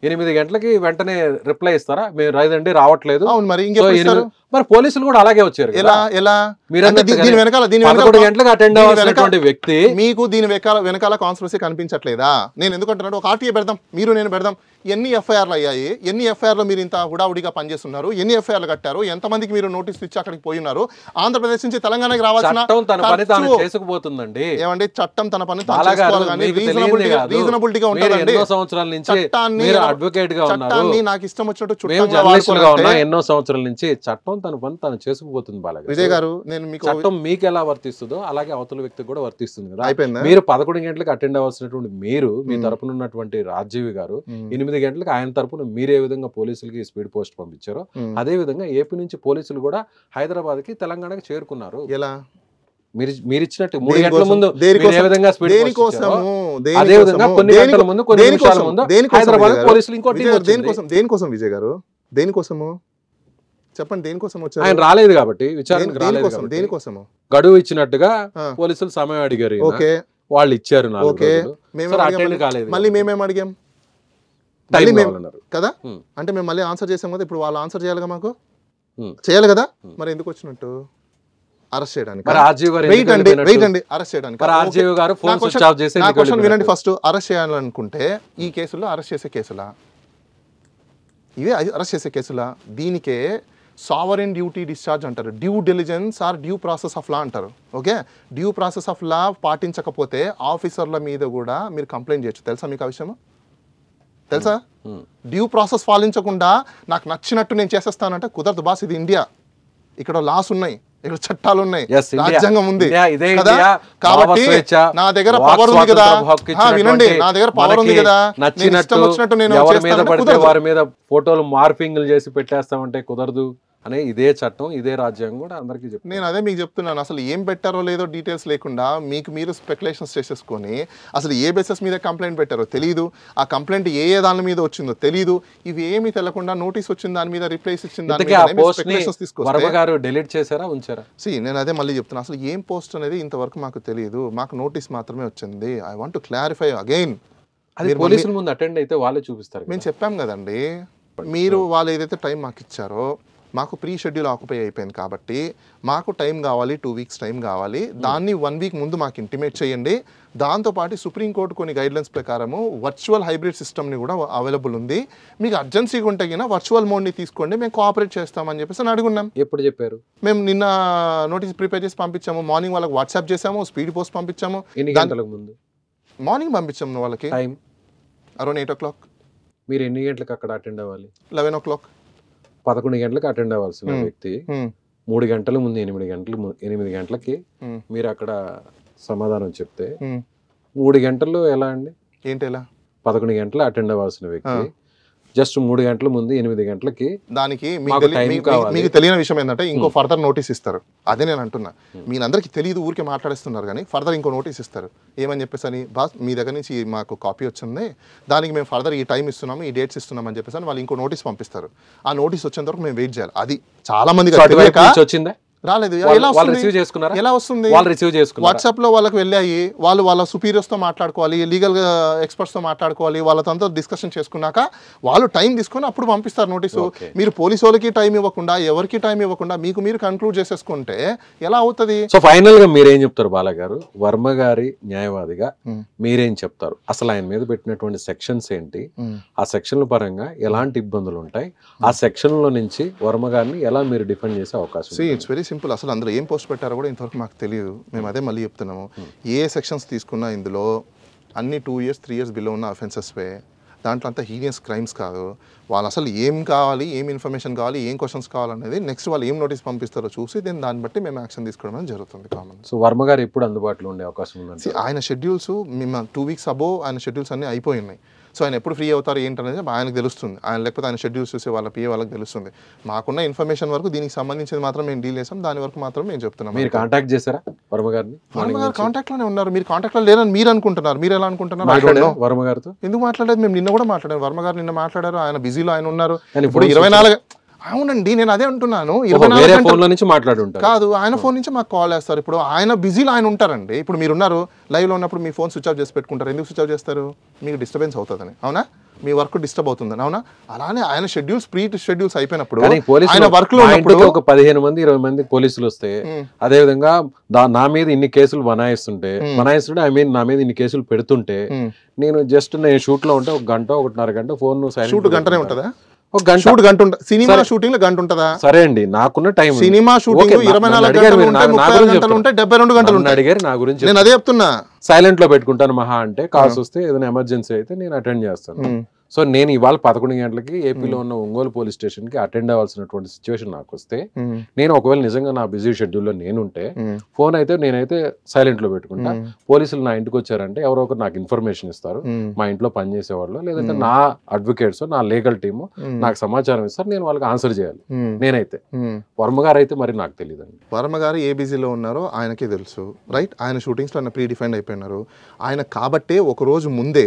ఎనిమిది గంటలకి వెంటనే రిప్లై ఇస్తారా? మీరు రైదండి రావట్లేదు. అవును మరి సో ఇంకెప్పుడు ఇస్తారు? ఎనిమిది- మరి పోలీసులు కూడా అలాగే వచ్చారు. ఎలా ఎలా? దీని వెనకాల దీని గంటలకు అటెండ్ అవ్వాల్సినటువంటి వ్యక్తి. మీకు దీని వెనకాల వెనకాల కాన్స్పిరసీ కనిపించట్లేదా? నేను ఎందుకంటున్నాను ఒక ఆర్టీఏ పెడదాం మీరు నేను పెడదాం ఎన్ని ఎఫ్ఐఆర్లు అయ్యాయి? ఎన్ని ఎఫ్ఐఆర్లు మీరు ఇంత హుడావుడిగా పనిచేస్తున్నారు? ఎన్ని ఎఫ్ఐఆర్లు కట్టారు? ఎంతమందికి మీరు నోటీస్ ఇచ్చి అక్కడికి పోయి ఉన్నారు? ఆంధ్రప్రదేశ్ నుంచి తెలంగాణకి రావాల్సిన తన పని తాను చేసుకుపోతుందండి. ఏమండి? చట్టం తన పని తాను బాలా గారు, చేసుకోవాలి కానీ మీకు తెలియంది రీజనబిలిటీగా కాదు. రీజనబిలిటీగా మీరు ఉంటుందండి. ఎన్నో సంవత్సరాల నుంచి చట్టాన్ని అడ్వకేట్గా చట్టాన్ని నాకు ఇష్టం వచ్చినట్టు ఎన్నో సంవత్సరాల నుంచి చట్టం తన పని తను చేసుకుపోతుంది బాలా గారు. విజయ్ గారు నేను మీకు చట్టం మీకు ఎలా వర్తిస్తుందో అలాగే అవతల వ్యక్తికి కూడా వర్తిస్తుంది కదా అయిపోయిందా మీరు పదకొండు గంటలకు అటెండ్ అవ్వాల్సినటువంటి మీరు మీ తరపున ఉన్నటువంటి రాజీవి గారు. ఎనిమిది గంటలకు ఆయన తరపున మీరు ఏ విధంగా పోలీసులకి స్పీడ్ పోస్ట్ పంపించారో. అదే విధంగా ఏపీ నుంచి పోలీసులు కూడా హైదరాబాద్కి తెలంగాణకి చేరుకున్నారు ఎలా మీరు మీరు ఇచ్చినట్టు మూడు గంటల? ముందు ఏ విధంగా స్పీడ్ అదే విధంగా? కొన్ని దేనికో- గంటల ముందు కొన్ని నిమిషాల దేనికోసం? ముందు దేనికోసం హైదరాబాద్? పోలీసులు ఇంకో. దేనికోసం దేనికోసం విజయ్ గారు దేనికోసము చెప్పండి దేనికోసం వచ్చారు? ఆయన రాలేదు కాబట్టి విచారణకు రాలేదు దేనికోసం? గడువు ఇచ్చినట్టుగా. పోలీసులు సమయం అడిగారు. ఓకే. వాళ్ళు ఇచ్చారు ఓకే. కాలేదు మళ్ళీ. మేమేం అడిగాం? మళ్ళీ మేము- కదా. అంటే మేము మళ్ళీ ఆన్సర్ చేసాం కదా ఇప్పుడు వాళ్ళు ఆన్సర్ చేయాలిగా మాకు. చేయాలి కదా. మరి ఎందుకు వచ్చినట్టు? అరెస్ట్ చేయడానికి. వినండి? ఫస్ట్. అరెస్ట్ చేయాలనుకుంటే ఈ కేసులో అరెస్ట్ చేసే కేసులా? ఇవే అరెస్ట్ చేసే కేసులా? దీనికే సావరెన్ డ్యూటీ డిశ్చార్జ్ అంటారు. Due diligence or due process of law అంటారు. Okay due process of law పాటించకపోతే ఆఫీసర్ల మీద కూడా మీరు కంప్లైంట్ చేయొచ్చు. తెలుసా మీకు ఆ విషయం తెలుసా. డ్యూ ప్రాసెస్ పాలించకుండా నాకు నచ్చినట్టు నేను చేసేస్తానంటే కుదరదు బాస్ ఇది ఇండియా ఇక్కడ లాస్ ఉన్నాయి. ఇక్కడ చట్టాలు ఉన్నాయి. రాజ్యాంగం ఉంది. కదా. కాబట్టి నా దగ్గర పవర్ ఉంది కదా? వినండి. నా దగ్గర పవర్ ఉంది కదా? నచ్చినట్టు నేను. వారి మీద ఫోటోలు మార్పింగ్లు చేసి పెట్టేస్తామంటే కుదరదు. అనే ఇదే చట్టం ఇదే రాజ్యాంగం కూడా అందరికీ చెప్తాను నేను అదే మీకు చెప్తున్నాను. అసలు ఏం పెట్టారో లేదో డీటెయిల్స్ లేకుండా మీకు మీరు స్పెక్యులేషన్స్ చేసేసుకొని అసలు ఏ బేసెస్ మీద కంప్లైంట్ పెట్టారో తెలియదు ఆ కంప్లైంట్ ఏ ఏ దాని మీద వచ్చిందో తెలియదు ఇవి ఏమీ తెలకుండా నోటీస్ వచ్చిన దాని మీద రిప్లైస్ ఇచ్చిన దాని గారు డెలీట్ చేశారా ఉంచారా? సి నేను అదే మళ్ళీ చెప్తున్నా. అసలు ఏం పోస్ట్ అనేది ఇంతవరకు మాకు తెలియదు మాకు నోటీస్ మాత్రమే వచ్చింది. I want to clarify again అది పోలీసుల ముందు అటెండ్ అయితే వాళ్ళే చూపిస్తారు మేము చెప్పాం కదండి. మీరు వాళ్ళు ఏదైతే టైం మాకు ఇచ్చారో మాకు ప్రీ షెడ్యూల్ ఆక్యుపై అయిపోయింది కాబట్టి మాకు టైం కావాలి టూ వీక్స్ టైం కావాలి. దాన్ని వన్ వీక్ ముందు మాకు ఇంటిమేట్ చేయండి. దాంతోపాటు సుప్రీంకోర్టు కొన్ని గైడ్లైన్స్ ప్రకారము వర్చువల్ హైబ్రిడ్ సిస్టమ్ని కూడా అవైలబుల్ ఉంది. మీకు అర్జెన్సీగా ఉంటే కినా వర్చువల్ మోడ్ని తీసుకోండి. మేము కోఆపరేట్ చేస్తామని చెప్పేసి అని అడుగున్నాం. ఎప్పుడు చెప్పారు? మేము నిన్న నోటీస్ ప్రిపేర్ చేసి పంపించాము. మార్నింగ్ వాళ్ళకి వాట్సాప్ చేసాము స్పీడ్ పోస్ట్ పంపించాము. ఎన్ని గంటలకు ముందు? మార్నింగ్ పంపించాము వాళ్ళకి. Time around eight o'clock మీరు ఎన్ని గంటలకు అక్కడ అటెండ్ అవ్వాలి? లెవెన్ ఓ క్లాక్ పదకొండు గంటలకు అటెండ్ అవ్వాల్సిన. వ్యక్తి మూడు గంటల ముందు ఎనిమిది గంటలు ఎనిమిది గంటలకి మీరు అక్కడ సమాధానం చెప్తే మూడు గంటల్లో ఎలా అండి? ఏంటి ఎలా? పదకొండు గంటలు అటెండ్ అవ్వాల్సిన వ్యక్తి జస్ట్ మూడు గంటల ముందు ఎనిమిది గంటలకి దానికి మీకు తెలియని విషయం ఏంటంటే ఇంకో ఫర్దర్ నోటీస్ ఇస్తారు. అదే నేను అంటున్నా. మీ అందరికీ తెలియదు ఊరికే మాట్లాడేస్తున్నారు కానీ ఫర్దర్ ఇంకో నోటీస్ ఇస్తారు. ఏమని చెప్పేసి అని బాస్ మీ దగ్గర నుంచి మాకు కాపీ వచ్చింది. దానికి మేము ఫర్దర్ ఈ టైం ఇస్తున్నాము ఈ డేట్స్ ఇస్తున్నాం అని చెప్పేసి వాళ్ళు ఇంకో నోటీస్ పంపిస్తారు. ఆ నోటీస్ వచ్చేంత వరకు మేము వెయిట్ చేయాలి. అది చాలా నుంచి వచ్చిందా? రాలేదు. ఎలా? రిసీవ్ చేసుకున్నారా? ఎలా వస్తుంది? వాళ్ళు రిసీవ్ చేసుకున్నారు? వాట్సాప్లో వాళ్ళకి వెళ్ళాయి. వాళ్ళు వాళ్ళ superiors తో మాట్లాడుకోవాలి లీగల్ ఎక్స్పర్ట్స్తో మాట్లాడుకోవాలి వాళ్ళతో డిస్కషన్ చేసుకున్నాక వాళ్ళు టైం తీసుకొని అప్పుడు పంపిస్తారు నోటీసు. మీరు పోలీసు వాళ్ళకి టైం ఇవ్వకుండా ఎవరికి టైం ఇవ్వకుండా మీకు మీరు కన్క్లూడ్ చేసేసుకుంటే ఎలా అవుతుంది? సో ఫైనల్గా మీరేం చెప్తారు బాల గారు వర్మ గారి న్యాయవాదిగా. మీరేం చెప్తారు? అసలు ఆయన మీద పెట్టినటువంటి సెక్షన్స్ ఏంటి? ఆ సెక్షన్ల పరంగా ఎలాంటి ఇబ్బందులు ఉంటాయి? ఆ సెక్షన్లో నుంచి వర్మ గారిని ఎలా మీరు డిఫెండ్ చేసే అవకాశం? It's very simple. అసలు అందులో ఏం పోస్ట్ పెట్టారో కూడా ఇంతవరకు మాకు తెలియదు మేము అదే మళ్ళీ చెప్తున్నాము. ఏ సెక్షన్స్ తీసుకున్నా ఇందులో అన్ని two years three years below ఉన్న అఫెన్సెస్ వే. దాంట్లో అంతా హీనియస్ క్రైమ్స్ కాదు. వాళ్ళు అసలు ఏం కావాలి ఏం ఇన్ఫర్మేషన్ కావాలి ఏం క్వశ్చన్స్ కావాలనేది నెక్స్ట్ వాళ్ళు ఏం నోటీస్ పంపిస్తారో చూసి దెన్ దాన్ని బట్టి మేము యాక్షన్ తీసుకోవడం జరుగుతుంది కామన్ సో వర్మ గారు ఎప్పుడు అందుబాటులో ఉండే అవకాశం ఉందంటే ఆయన షెడ్యూల్స్ మేము టూ వీక్స్ అబో ఆయన షెడ్యూల్స్ అన్నీ అయిపోయి ఉన్నాయి సో ఆయన ఎప్పుడు ఫ్రీ అవుతారు ఏంటనేది ఆయనకు తెలుస్తుంది. ఆయన లేకపోతే ఆయన షెడ్యూల్స్ చూసే వాళ్ళ పిఏ వాళ్ళకి తెలుస్తుంది. మాకున్న ఇన్ఫర్మేషన్ వరకు దీనికి సంబంధించింది మాత్రం మేము డీల్ చేసాం దాని వరకు మాత్రం మేము చెప్తున్నాం. మీరు కాంటాక్ట్ చేశారా వర్మ గారిని? వర్మ గారు కాంటాక్ట్లోనే ఉన్నారు. మీరు కాంటాక్ట్లో లేరని మీరు అనుకుంటున్నారు. మీరు ఎలా అనుకుంటున్నారు. వర్మ గారితో? ఎందుకు మాట్లాడలేదు? మేము నిన్న కూడా మాట్లాడారు. వర్మ గారు నిన్న మాట్లాడారు. ఆయన బిజీలో ఆయన ఉన్నారు. ఇప్పుడు ఇరవై నాలుగు అవునండి నేను అదే అంటున్నాను. వేరే నుంచి కాదు ఆయన ఫోన్ నుంచి మాకు కాల్ చేస్తారు ఇప్పుడు ఆయన బిజీలో ఆయన ఉంటారండి. ఇప్పుడు మీరు ఉన్నారు లైవ్లో ఉన్నప్పుడు మీ ఫోన్ స్విచ్ ఆఫ్ చేసి పెట్టుకుంటారు. ఎందుకు స్విచ్ ఆఫ్ చేస్తారు? మీకు డిస్టర్బెన్స్ అవుతుందని. అవునా? మీ వర్క్ డిస్టర్బ్ అవుతుందని. అవునా? అలానే ఆయన షెడ్యూల్స్ ప్రీ షెడ్యూల్స్ అయిపోయినప్పుడు ఆయన వర్క్లో ఉన్నప్పుడు ఒక పదిహేను మంది ఇరవై మంది పోలీసులు వస్తే అదే విధంగా నా మీద ఇన్ని కేసులు బనాయిస్తుంటే బనాయిస్తుంటే ఐ మీన్ నా మీద ఇన్ని కేసులు పెడుతుంటే. నేను జస్ట్ నేను షూట్లో ఉంటే ఒక గంట ఒకటిన్నర గంట ఫోన్ షూట్ గంటనే ఉంటుందా? ఒక గంట. షూట్ గంట ఉంటుంది సినిమా షూటింగ్లో గంట ఉంటుందా? సరే అండి నాకున్న టైం సినిమా షూటింగ్ ఇరవై నాలుగు గంటలు ఉంటాయి ముప్పై గంటలు ఉంటాయి డెబ్బై రెండు గంటలు ఉంటాయి. అడిగారు నా గురించి నేను అదే చెప్తున్నా. సైలెంట్లో పెట్టుకుంటాను మహా అంటే కాల్స్ వస్తే ఏదైనా ఎమర్జెన్సీ అయితే నేను అటెండ్ చేస్తాను. సో నేను ఇవాళ పదకొండు గంటలకి ఏపీలో ఉన్న ఒంగోలు పోలీస్ స్టేషన్కి అటెండ్ అవ్వాల్సినటువంటి సిచ్యువేషన్ నాకు వస్తే. నేను ఒకవేళ నిజంగా నా బిజీ షెడ్యూల్లో నేనుంటే. ఫోన్ అయితే నేనైతే సైలెంట్లో పెట్టుకుంటా. పోలీసులు నా ఇంటికి వచ్చారంటే ఎవరో ఒకరు నాకు ఇన్ఫర్మేషన్ ఇస్తారు. మా ఇంట్లో పనిచేసేవాళ్ళు లేదంటే నా అడ్వకేట్స్ నా లీగల్ టీము. నాకు సమాచారం ఇస్తారు నేను వాళ్ళకి ఆన్సర్ చేయాలి. నేనైతే Hmm. వర్మ గారు అయితే మరి నాకు తెలియదండి వర్మ గారు ఏ బిజీలో ఉన్నారో ఆయనకే తెలుసు రైట్ ఆయన షూటింగ్స్లో ఆయన ప్రీ డిఫైన్డ్ అయిపోయినారు ఆయన కాబట్టే ఒక రోజు ముందే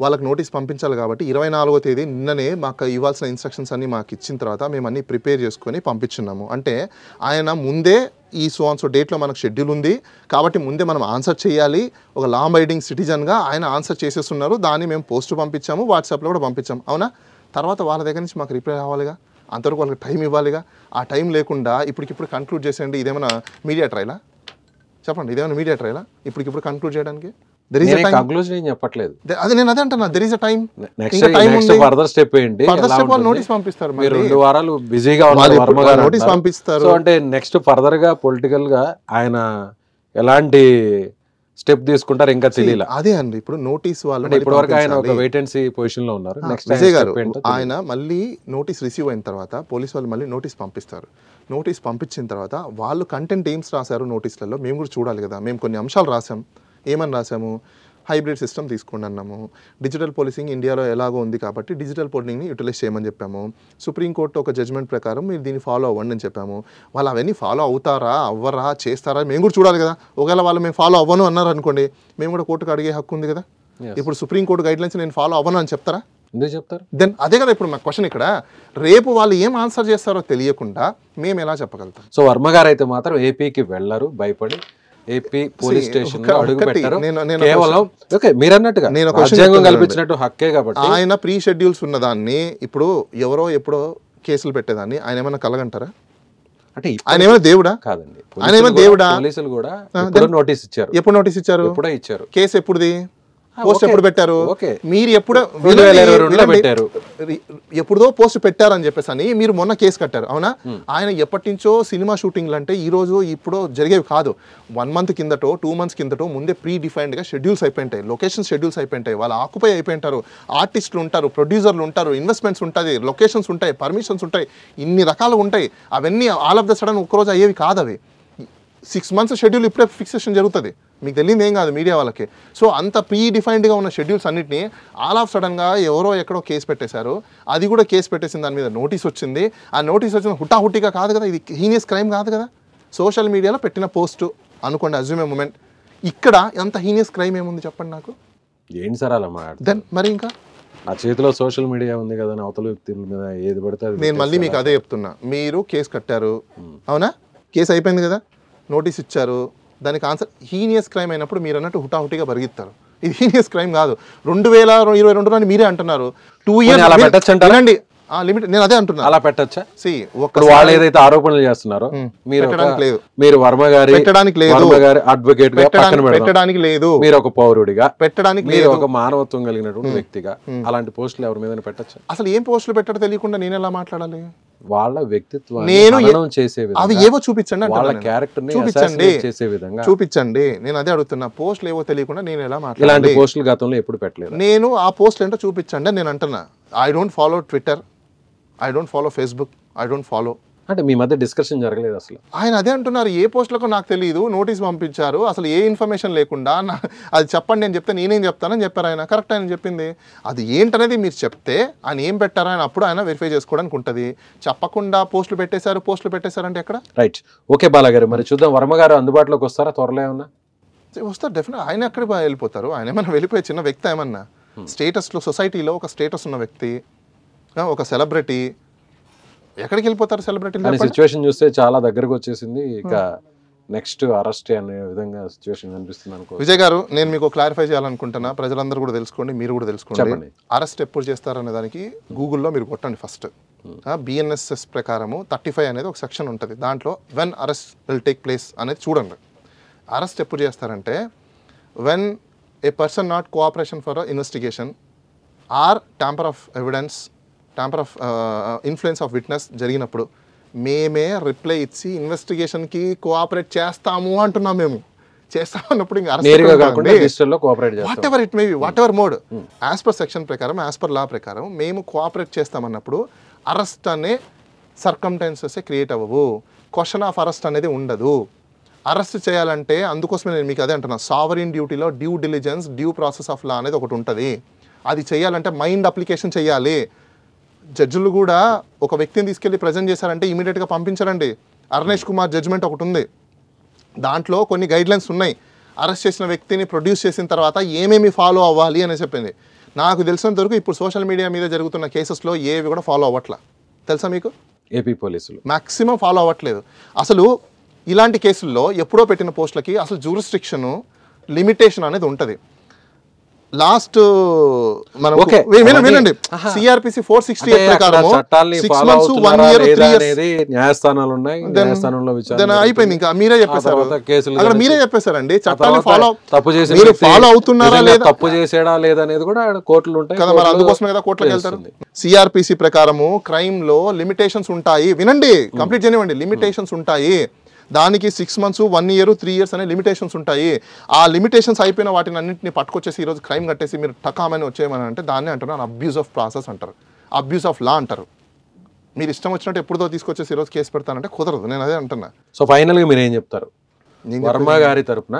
వాళ్ళకి నోటీస్ పంపించాలి కాబట్టి ఇరవై నాలుగో తేదీ నిన్ననే మాకు ఇవ్వాల్సిన ఇన్స్ట్రక్షన్స్ అన్ని మాకు ఇచ్చిన తర్వాత మేము అన్ని ప్రిపేర్ చేసుకొని పంపించున్నాము. అంటే ఆయన ముందే ఈ సో ఆన్ సో డేట్లో మనకు షెడ్యూల్ ఉంది. కాబట్టి ముందే మనం ఆన్సర్ చేయాలి. ఒక లా బైడింగ్ సిటిజన్గా ఆయన ఆన్సర్ చేసేస్తున్నారు. దాన్ని మేము పోస్ట్ పంపించాము. వాట్సాప్లో కూడా పంపించాము. అవునా? తర్వాత వాళ్ళ దగ్గర నుంచి మాకు రిప్లై రావాలిగా? అంతవరకు వాళ్ళకి టైం ఇవ్వాలిగా? ఆ టైం లేకుండా ఇప్పటికిప్పుడు కన్క్లూడ్ చేసేయండి. ఇదేమైనా మీడియా ట్రైలా చెప్పండి. ఇదేమైనా మీడియా ట్రైలా ఇప్పటికిప్పుడు కన్క్లూడ్ చేయడానికి? దెర్ ఈస్ నేనే టైం కంక్లూజన్ ఏం చెప్పట్లేదు అది నేను అదే అంటున్నా there is a time next. Further step ఏంటి ఫర్దర్ ఎలా స్టెప్ వాళ్ళు? నోటీస్ పంపిస్తారు మీరు. రెండు వారాలు బిజీగా ఉన్నారు వాళ్ళు వర్మ ఇప్పుడు గారు నోటీస్. పంపిస్తారు. సో అంటే నెక్స్ట్ ఫర్దర్గా పొలిటికల్గా ఆయన ఎలాంటి స్టెప్ తీసుకుంటారు ఇంకా తెలియలే అదే అండి ఇప్పుడు నోటీస్ వాళ్ళు ఇప్పటి వరకు ఆయన ఒక పంపించాలి. వెయిట్ అండ్ సీ పొజిషన్లో ఉన్నారు నెక్స్ట్ విజయ్ గారు ఆయన మళ్ళీ నోటీస్ రిసీవ్ అయిన తర్వాత పోలీస్ వాళ్ళు మళ్ళీ నోటీస్ పంపిస్తారు నోటీస్ పంపించిన తర్వాత వాళ్ళు కంటెంట్ ఏమ్స్ రాశారు నోటీస్లలో మేము కూడా చూడాలి కదా మేము కొన్ని అంశాలు రాసాం ఏమని రాసాము హైబ్రిడ్ సిస్టమ్ తీసుకోండి అన్నాము. డిజిటల్ పోలీసింగ్ ఇండియాలో ఎలాగో ఉంది కాబట్టి డిజిటల్ పోలింగ్ని యూటిలైజ్ చేయమని చెప్పాము. సుప్రీంకోర్టు ఒక జడ్జ్మెంట్ ప్రకారం మీరు దీన్ని ఫాలో అవ్వండి అని చెప్పాము. వాళ్ళు అవన్నీ ఫాలో అవుతారా? అవ్వరా? చేస్తారా? మేము కూడా చూడాలి కదా. ఒకవేళ వాళ్ళు మేము ఫాలో అవ్వను అన్నారు అనుకోండి మేము కూడా కోర్టుకు అడిగే హక్కు ఉంది కదా. ఇప్పుడు సుప్రీంకోర్టు గైడ్లైన్స్ నేను ఫాలో అవ్వను అని చెప్తారా? ఎందుకు చెప్తారు? దెన్ అదే కదా ఇప్పుడు మా క్వశ్చన్ ఇక్కడ. రేపు వాళ్ళు ఏం ఆన్సర్ చేస్తారో తెలియకుండా మేము ఎలా చెప్పగలుగుతాం? సో వర్మ గారు అయితే మాత్రం ఏపీకి వెళ్ళరు భయపడి ఏపీ పోలీస్ స్టేషన్లో అడుగు పెట్టారు. నేను- నేను కేవలం ఓకే మీరన్నట్టుగా నేను ఒక question రాజ్యాంగం. కల్పించినట్టు హక్కే కాబట్టి. ఆయన ప్రీ షెడ్యూల్స్ ఉన్నదాన్ని ఇప్పుడు ఎవరో ఎప్పుడో కేసులు పెట్టేదాన్ని ఆయన ఏమైనా కలగంటారా? అంటే ఇప్పుడు ఆయన ఏమైనా దేవుడా? కాదండి. ఆయన ఏమో పోలీసులు దేవుడా? పోలీసులు కూడా నోటీస్ ఇచ్చారు. ఎప్పుడు నోటీస్ ఇచ్చారు? ఎప్పుడో ఇచ్చారు. కేసు ఎప్పుడుది? Post okay. ఎప్పుడు పెట్టారు. మీరు ఎప్పుడు. పెట్టారు. రి- ఎప్పుడో పోస్ట్ పెట్టారని చెప్పేసి అని మీరు మొన్న కేసు కట్టారు అవునా? ఆయన ఎప్పటి నుంచో సినిమా షూటింగ్లు అంటే ఈ రోజు ఇప్పుడు జరిగేవి కాదు. వన్ మంత్ కిందటో టూ మంత్స్ కిందటో ముందే ప్రీ డిఫైన్డ్గా షెడ్యూల్స్ అయిపోయింటాయి. లొకేషన్ షెడ్యూల్స్ అయిపోయింటాయి. వాళ్ళు ఆక్యుపై అయిపోయింటారు. ఆర్టిస్టులు ఉంటారు ప్రొడ్యూసర్లు ఉంటారు ఇన్వెస్ట్మెంట్స్ ఉంటుంది లొకేషన్స్ ఉంటాయి పర్మిషన్స్ ఉంటాయి ఇన్ని రకాలు ఉంటాయి. అవన్నీ ఆల్ ఆఫ్ ద సడన్ ఒక్కరోజు అయ్యేవి కాదు అవి. సిక్స్ మంత్స్ షెడ్యూల్ ఇప్పుడే ఫిక్సేషన్ జరుగుతుంది. మీకు తెలియదు ఏం కాదు మీడియా వాళ్ళకి. సో అంత ప్రీ డిఫైన్డ్గా ఉన్న షెడ్యూల్స్ అన్నిటిని ఆల్ ఆఫ్ సడన్గా ఎవరో ఎక్కడో కేసు పెట్టేశారు. అది కూడా కేసు పెట్టేసిన దాని మీద నోటీస్ వచ్చింది. ఆ నోటీస్ వచ్చిన హుటాహుటిగా కాదు కదా ఇది హీనియస్ క్రైమ్ కాదు కదా. సోషల్ మీడియాలో పెట్టిన పోస్ట్ అనుకోండి అజ్యూమే మూమెంట్ ఇక్కడ ఎంత హీనియస్ క్రైమ్ ఏముంది చెప్పండి నాకు? ఏంటి సార్ అలా? దెన్ మరి ఇంకా? నా చేతిలో సోషల్ మీడియా ఉంది కదా అవతల వ్యక్తుల మీద ఏది పడితే నేను మళ్ళీ మీకు అదే చెప్తున్నా. మీరు కేసు కట్టారు. అవునా? కేసు అయిపోయింది కదా? నోటీస్ ఇచ్చారు. దానికి ఆన్సర్ హీనియస్ క్రైమ్ అయినప్పుడు మీరు అన్నట్టు హుటాహుటిగా పరిగెత్తారు. ఇది హీనియస్ క్రైమ్ కాదు. రెండు వేల ఇరవై రెండు అని మీరే అంటున్నారు. టూ ఇయర్స్ ఆ లిమిట్ నేను అదే అంటున్నా. అలా పెట్టచ్చా? సి ఇప్పుడు వాళ్ళు ఏదైతే ఆరోపణలు చేస్తున్నారో మీరు ఒక- పెట్టడానికి లేదు. మీరు వర్మ గారి పెట్టడానికి లేదు. వర్మ గారి అడ్వకేట్ పెట్టడానికి లేదు. మీరు ఒక పౌరుడిగా పెట్టడానికి మీరు లేదు. ఒక మానవత్వం కలిగినటువంటి వ్యక్తిగా అలాంటి పోస్టులు ఎవరి మీద పెట్టచ్చా? అసలు ఏం పోస్టులు పెట్టడం తెలియకుండా నేను ఎలా మాట్లాడాలి? వాళ్ళ వ్యక్తిత్వాన్ని నేను చేసే అవి విధంగా ఏవో చూపించండి వాళ్ళ. క్యారెక్టర్ చూపించండి. చేసే విధంగా చూపించండి. నేను అదే అడుగుతున్నా. పోస్టులు ఏవో తెలియకుండా నేను ఎలా ఇలాంటి మాట్లాడాలి పోస్టులు గతంలో ఎప్పుడు పెట్టలేదు. నేను ఆ పోస్ట్ ఏంటో చూపించండి నేను అంటున్నా. I don't follow Twitter I don't follow Facebook I don't follow అంటే మీ మధ్య డిస్కషన్ జరగలేదు అసలు. ఆయన అదే అంటున్నారు ఏ పోస్టులకు నాకు తెలియదు నోటీస్ పంపించారు అసలు ఏ ఇన్ఫర్మేషన్ లేకుండా నా- అది చెప్పండి నేను చెప్తే నేనేం చెప్తానని చెప్పారు ఆయన. కరెక్ట్ ఆయన చెప్పింది. అది ఏంటనేది మీరు చెప్తే ఆయన ఏం పెట్టారు ఆయన అప్పుడు ఆయన వెరిఫై చేసుకోవడానికి ఉంటుంది. చెప్పకుండా పోస్టులు పెట్టేశారు పోస్టులు పెట్టేశారంటే ఎక్కడ? రైట్ ఓకే బాలగారు మరి చూద్దాం. వర్మ గారు అందుబాటులోకి వస్తారా? త్వరలో ఏమన్నా? వస్తారు డెఫినెట్ ఆయన ఎక్కడ వెళ్ళిపోతారు? ఆయన ఏమన్నా వెళ్ళిపోయే చిన్న వ్యక్తి ఏమన్నా? స్టేటస్లో సొసైటీలో ఒక స్టేటస్ ఉన్న వ్యక్తి ఒక సెలబ్రిటీ ఎక్కడికి వెళ్ళిపోతారు సెలబ్రిటీ సిచ్యువేషన్ చూస్తే చాలా దగ్గరకు వచ్చేసింది. ఇక నెక్స్ట్ అరెస్ట్ అనే విధంగా సిచ్యువేషన్ కనిపిస్తుంది అనుకో విజయ్ గారు నేను మీకు క్లారిఫై చేయాలనుకుంటున్నా. ప్రజలందరూ కూడా తెలుసుకోండి మీరు కూడా తెలుసుకోండి. అరెస్ట్ ఎప్పుడు చేస్తారనే దానికి గూగుల్లో మీరు కొట్టండి ఫస్ట్ బిఎన్ఎస్ఎస్ ప్రకారము థర్టీ ఫైవ్ అనేది ఒక సెక్షన్ ఉంటుంది. దాంట్లో when arrest will take place అనేది చూడండి. అరెస్ట్ ఎప్పుడు చేస్తారంటే when a person not cooperation for investigation or tamper of evidence tamper of influence of witness జరిగినప్పుడు మేమే రిప్లై ఇచ్చి ఇన్వెస్టిగేషన్కి కోఆపరేట్ చేస్తాము అంటున్నాం మేము. చేస్తాం అన్నప్పుడు whatever it may be whatever mode as per section ప్రకారం యాజ్ పర్ లా ప్రకారం మేము కోఆపరేట్ చేస్తామన్నప్పుడు అరెస్ట్ అనే సర్కమ్టెన్సెస్ క్రియేట్ అవ్వవు. క్వశ్చన్ ఆఫ్ అరెస్ట్ అనేది ఉండదు. అరెస్ట్ చేయాలంటే అందుకోసమే నేను మీకు అదే అంటున్నా. సావరిన్ డ్యూటీలో due diligence due process of law అనేది ఒకటి ఉంటుంది. అది చేయాలంటే మైండ్ అప్లికేషన్ చేయాలి. జడ్జిలు కూడా ఒక వ్యక్తిని తీసుకెళ్ళి ప్రజెంట్ చేశారంటే ఇమీడియట్గా పంపించారండి. అరుణేష్ కుమార్ జడ్జిమెంట్ ఒకటి ఉంది. దాంట్లో కొన్ని గైడ్లైన్స్ ఉన్నాయి. అరెస్ట్ చేసిన వ్యక్తిని ప్రొడ్యూస్ చేసిన తర్వాత ఏమేమి ఫాలో అవ్వాలి అని చెప్పింది. నాకు తెలిసినంత వరకు ఇప్పుడు సోషల్ మీడియా మీద జరుగుతున్న కేసెస్లో ఏవి కూడా ఫాలో అవ్వట్లా. తెలుసా మీకు? ఏపీ పోలీసులు. మ్యాక్సిమం ఫాలో అవ్వట్లేదు. అసలు ఇలాంటి కేసుల్లో ఎప్పుడో పెట్టిన పోస్టులకి అసలు జూరిస్ట్రిక్షను లిమిటేషన్ అనేది ఉంటుంది. లాస్ట్ మనం. వినండి. CrPC four sixty six months one year three years న్యాయస్థానాలు ఉన్నాయి. న్యాయస్థానంలో అయిపోయింది ఇంకా. మీరే చెప్పేశారు. అక్కడ. మీరే చెప్పేశారండి. చట్టాన్ని ఫాలో తప్పు చేసిన మీరు ఫాలో అవుతున్నారా లేదా? తప్పు చేసాడా లేదా అనేది కూడా కోర్టులు ఉంటాయి. కదా మరి అందుకోసమే కదా కోర్టులకు వెళ్తారు. సిఆర్పిసి ప్రకారము క్రైమ్లో లిమిటేషన్స్ ఉంటాయి. వినండి కంప్లీట్ చేయనివ్వండి. లిమిటేషన్స్ ఉంటాయి. దానికి six months one year three years అనే లిమిటేషన్స్ ఉంటాయి. ఆ లిమిటేషన్స్ అయిపోయిన వాటిని అన్నింటిని పట్టుకొచ్చేసి ఈరోజు క్రైమ్ కట్టేసి మీరు టకామని వచ్చేయమని అంటే దాన్ని అంటున్నారు అబ్యూస్ ఆఫ్ ప్రాసెస్ అంటారు. అబ్యూస్ ఆఫ్ లా అంటారు. మీరు ఇష్టం వచ్చినట్టు ఎప్పుడుదో తీసుకొచ్చేసి ఈరోజు కేసు పెడతానంటే కుదరదు. నేను అదే అంటున్నా. సో ఫైనల్గా మీరు ఏం చెప్తారు? వర్మ గారి తరపున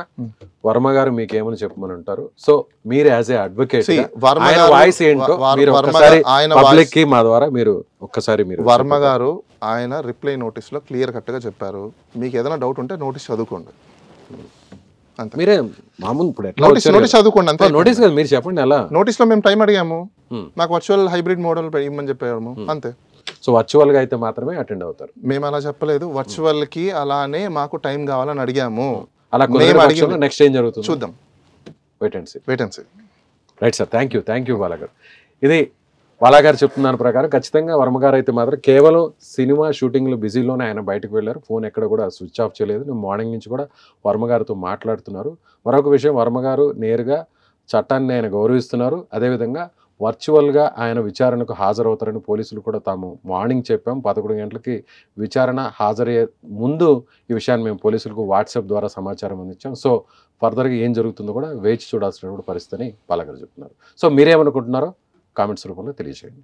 వర్మ గారు మీకు ఏమని చెప్పమని ఉంటారు? సో మీరు as a advocate Varma voice ఏంటో మీరు ఆయన పబ్లిక్కి మా ద్వారా మీరు ఒక్కసారి మీరు వర్మ గారు ఆయన రిప్లై నోటీస్లో క్లియర్ కట్గా చెప్పారు. మీకు ఏదైనా డౌట్ ఉంటే నోటీస్ చదువుకోండి. మీరే మామూలు ఇప్పుడు నోటీస్ నోటీస్ చదువుకోండి అంతే. నోటీస్ కదా మీరు చెప్పండి ఎలా? నోటీస్లో మేము టైం అడిగాము. నాకు వర్చువల్ హైబ్రిడ్ మోడల్ ఇమ్మని చెప్పాము అంతే. సో వర్చువల్గా అయితే మాత్రమే అటెండ్ అవుతారు. మేము అలా చెప్పలేదు. వర్చువల్కి అలానే మాకు టైం కావాలని అడిగాము. అలా నెక్స్ట్ ఏం జరుగుతుంది? చూద్దాం. Wait and see wait and see right sir thank you thank you బాలగారు ఇది బాలాగారు చెప్తున్నాను ప్రకారం ఖచ్చితంగా వర్మగారు అయితే మాత్రం కేవలం సినిమా షూటింగ్లు బిజీలోనే ఆయన బయటకు వెళ్ళారు. ఫోన్ ఎక్కడ కూడా స్విచ్ ఆఫ్ చేయలేదు. నేను మార్నింగ్ నుంచి కూడా వర్మగారితో మాట్లాడుతున్నారు. మరొక విషయం వర్మగారు నేరుగా చట్టాన్ని ఆయన గౌరవిస్తున్నారు. అదేవిధంగా వర్చువల్గా ఆయన విచారణకు హాజరవుతారని పోలీసులు కూడా తాము మార్నింగ్ చెప్పాం. పదకొండు గంటలకి విచారణ హాజరయ్యే ముందు ఈ విషయాన్ని మేము పోలీసులకు వాట్సాప్ ద్వారా సమాచారం అందించాం. సో ఫర్దర్గా ఏం జరుగుతుందో కూడా వేచి చూడాల్సిన పరిస్థితిని పాలగారు చెప్తున్నారు. సో మీరేమనుకుంటున్నారో? కామెంట్స్ రూపంలో తెలియజేయండి.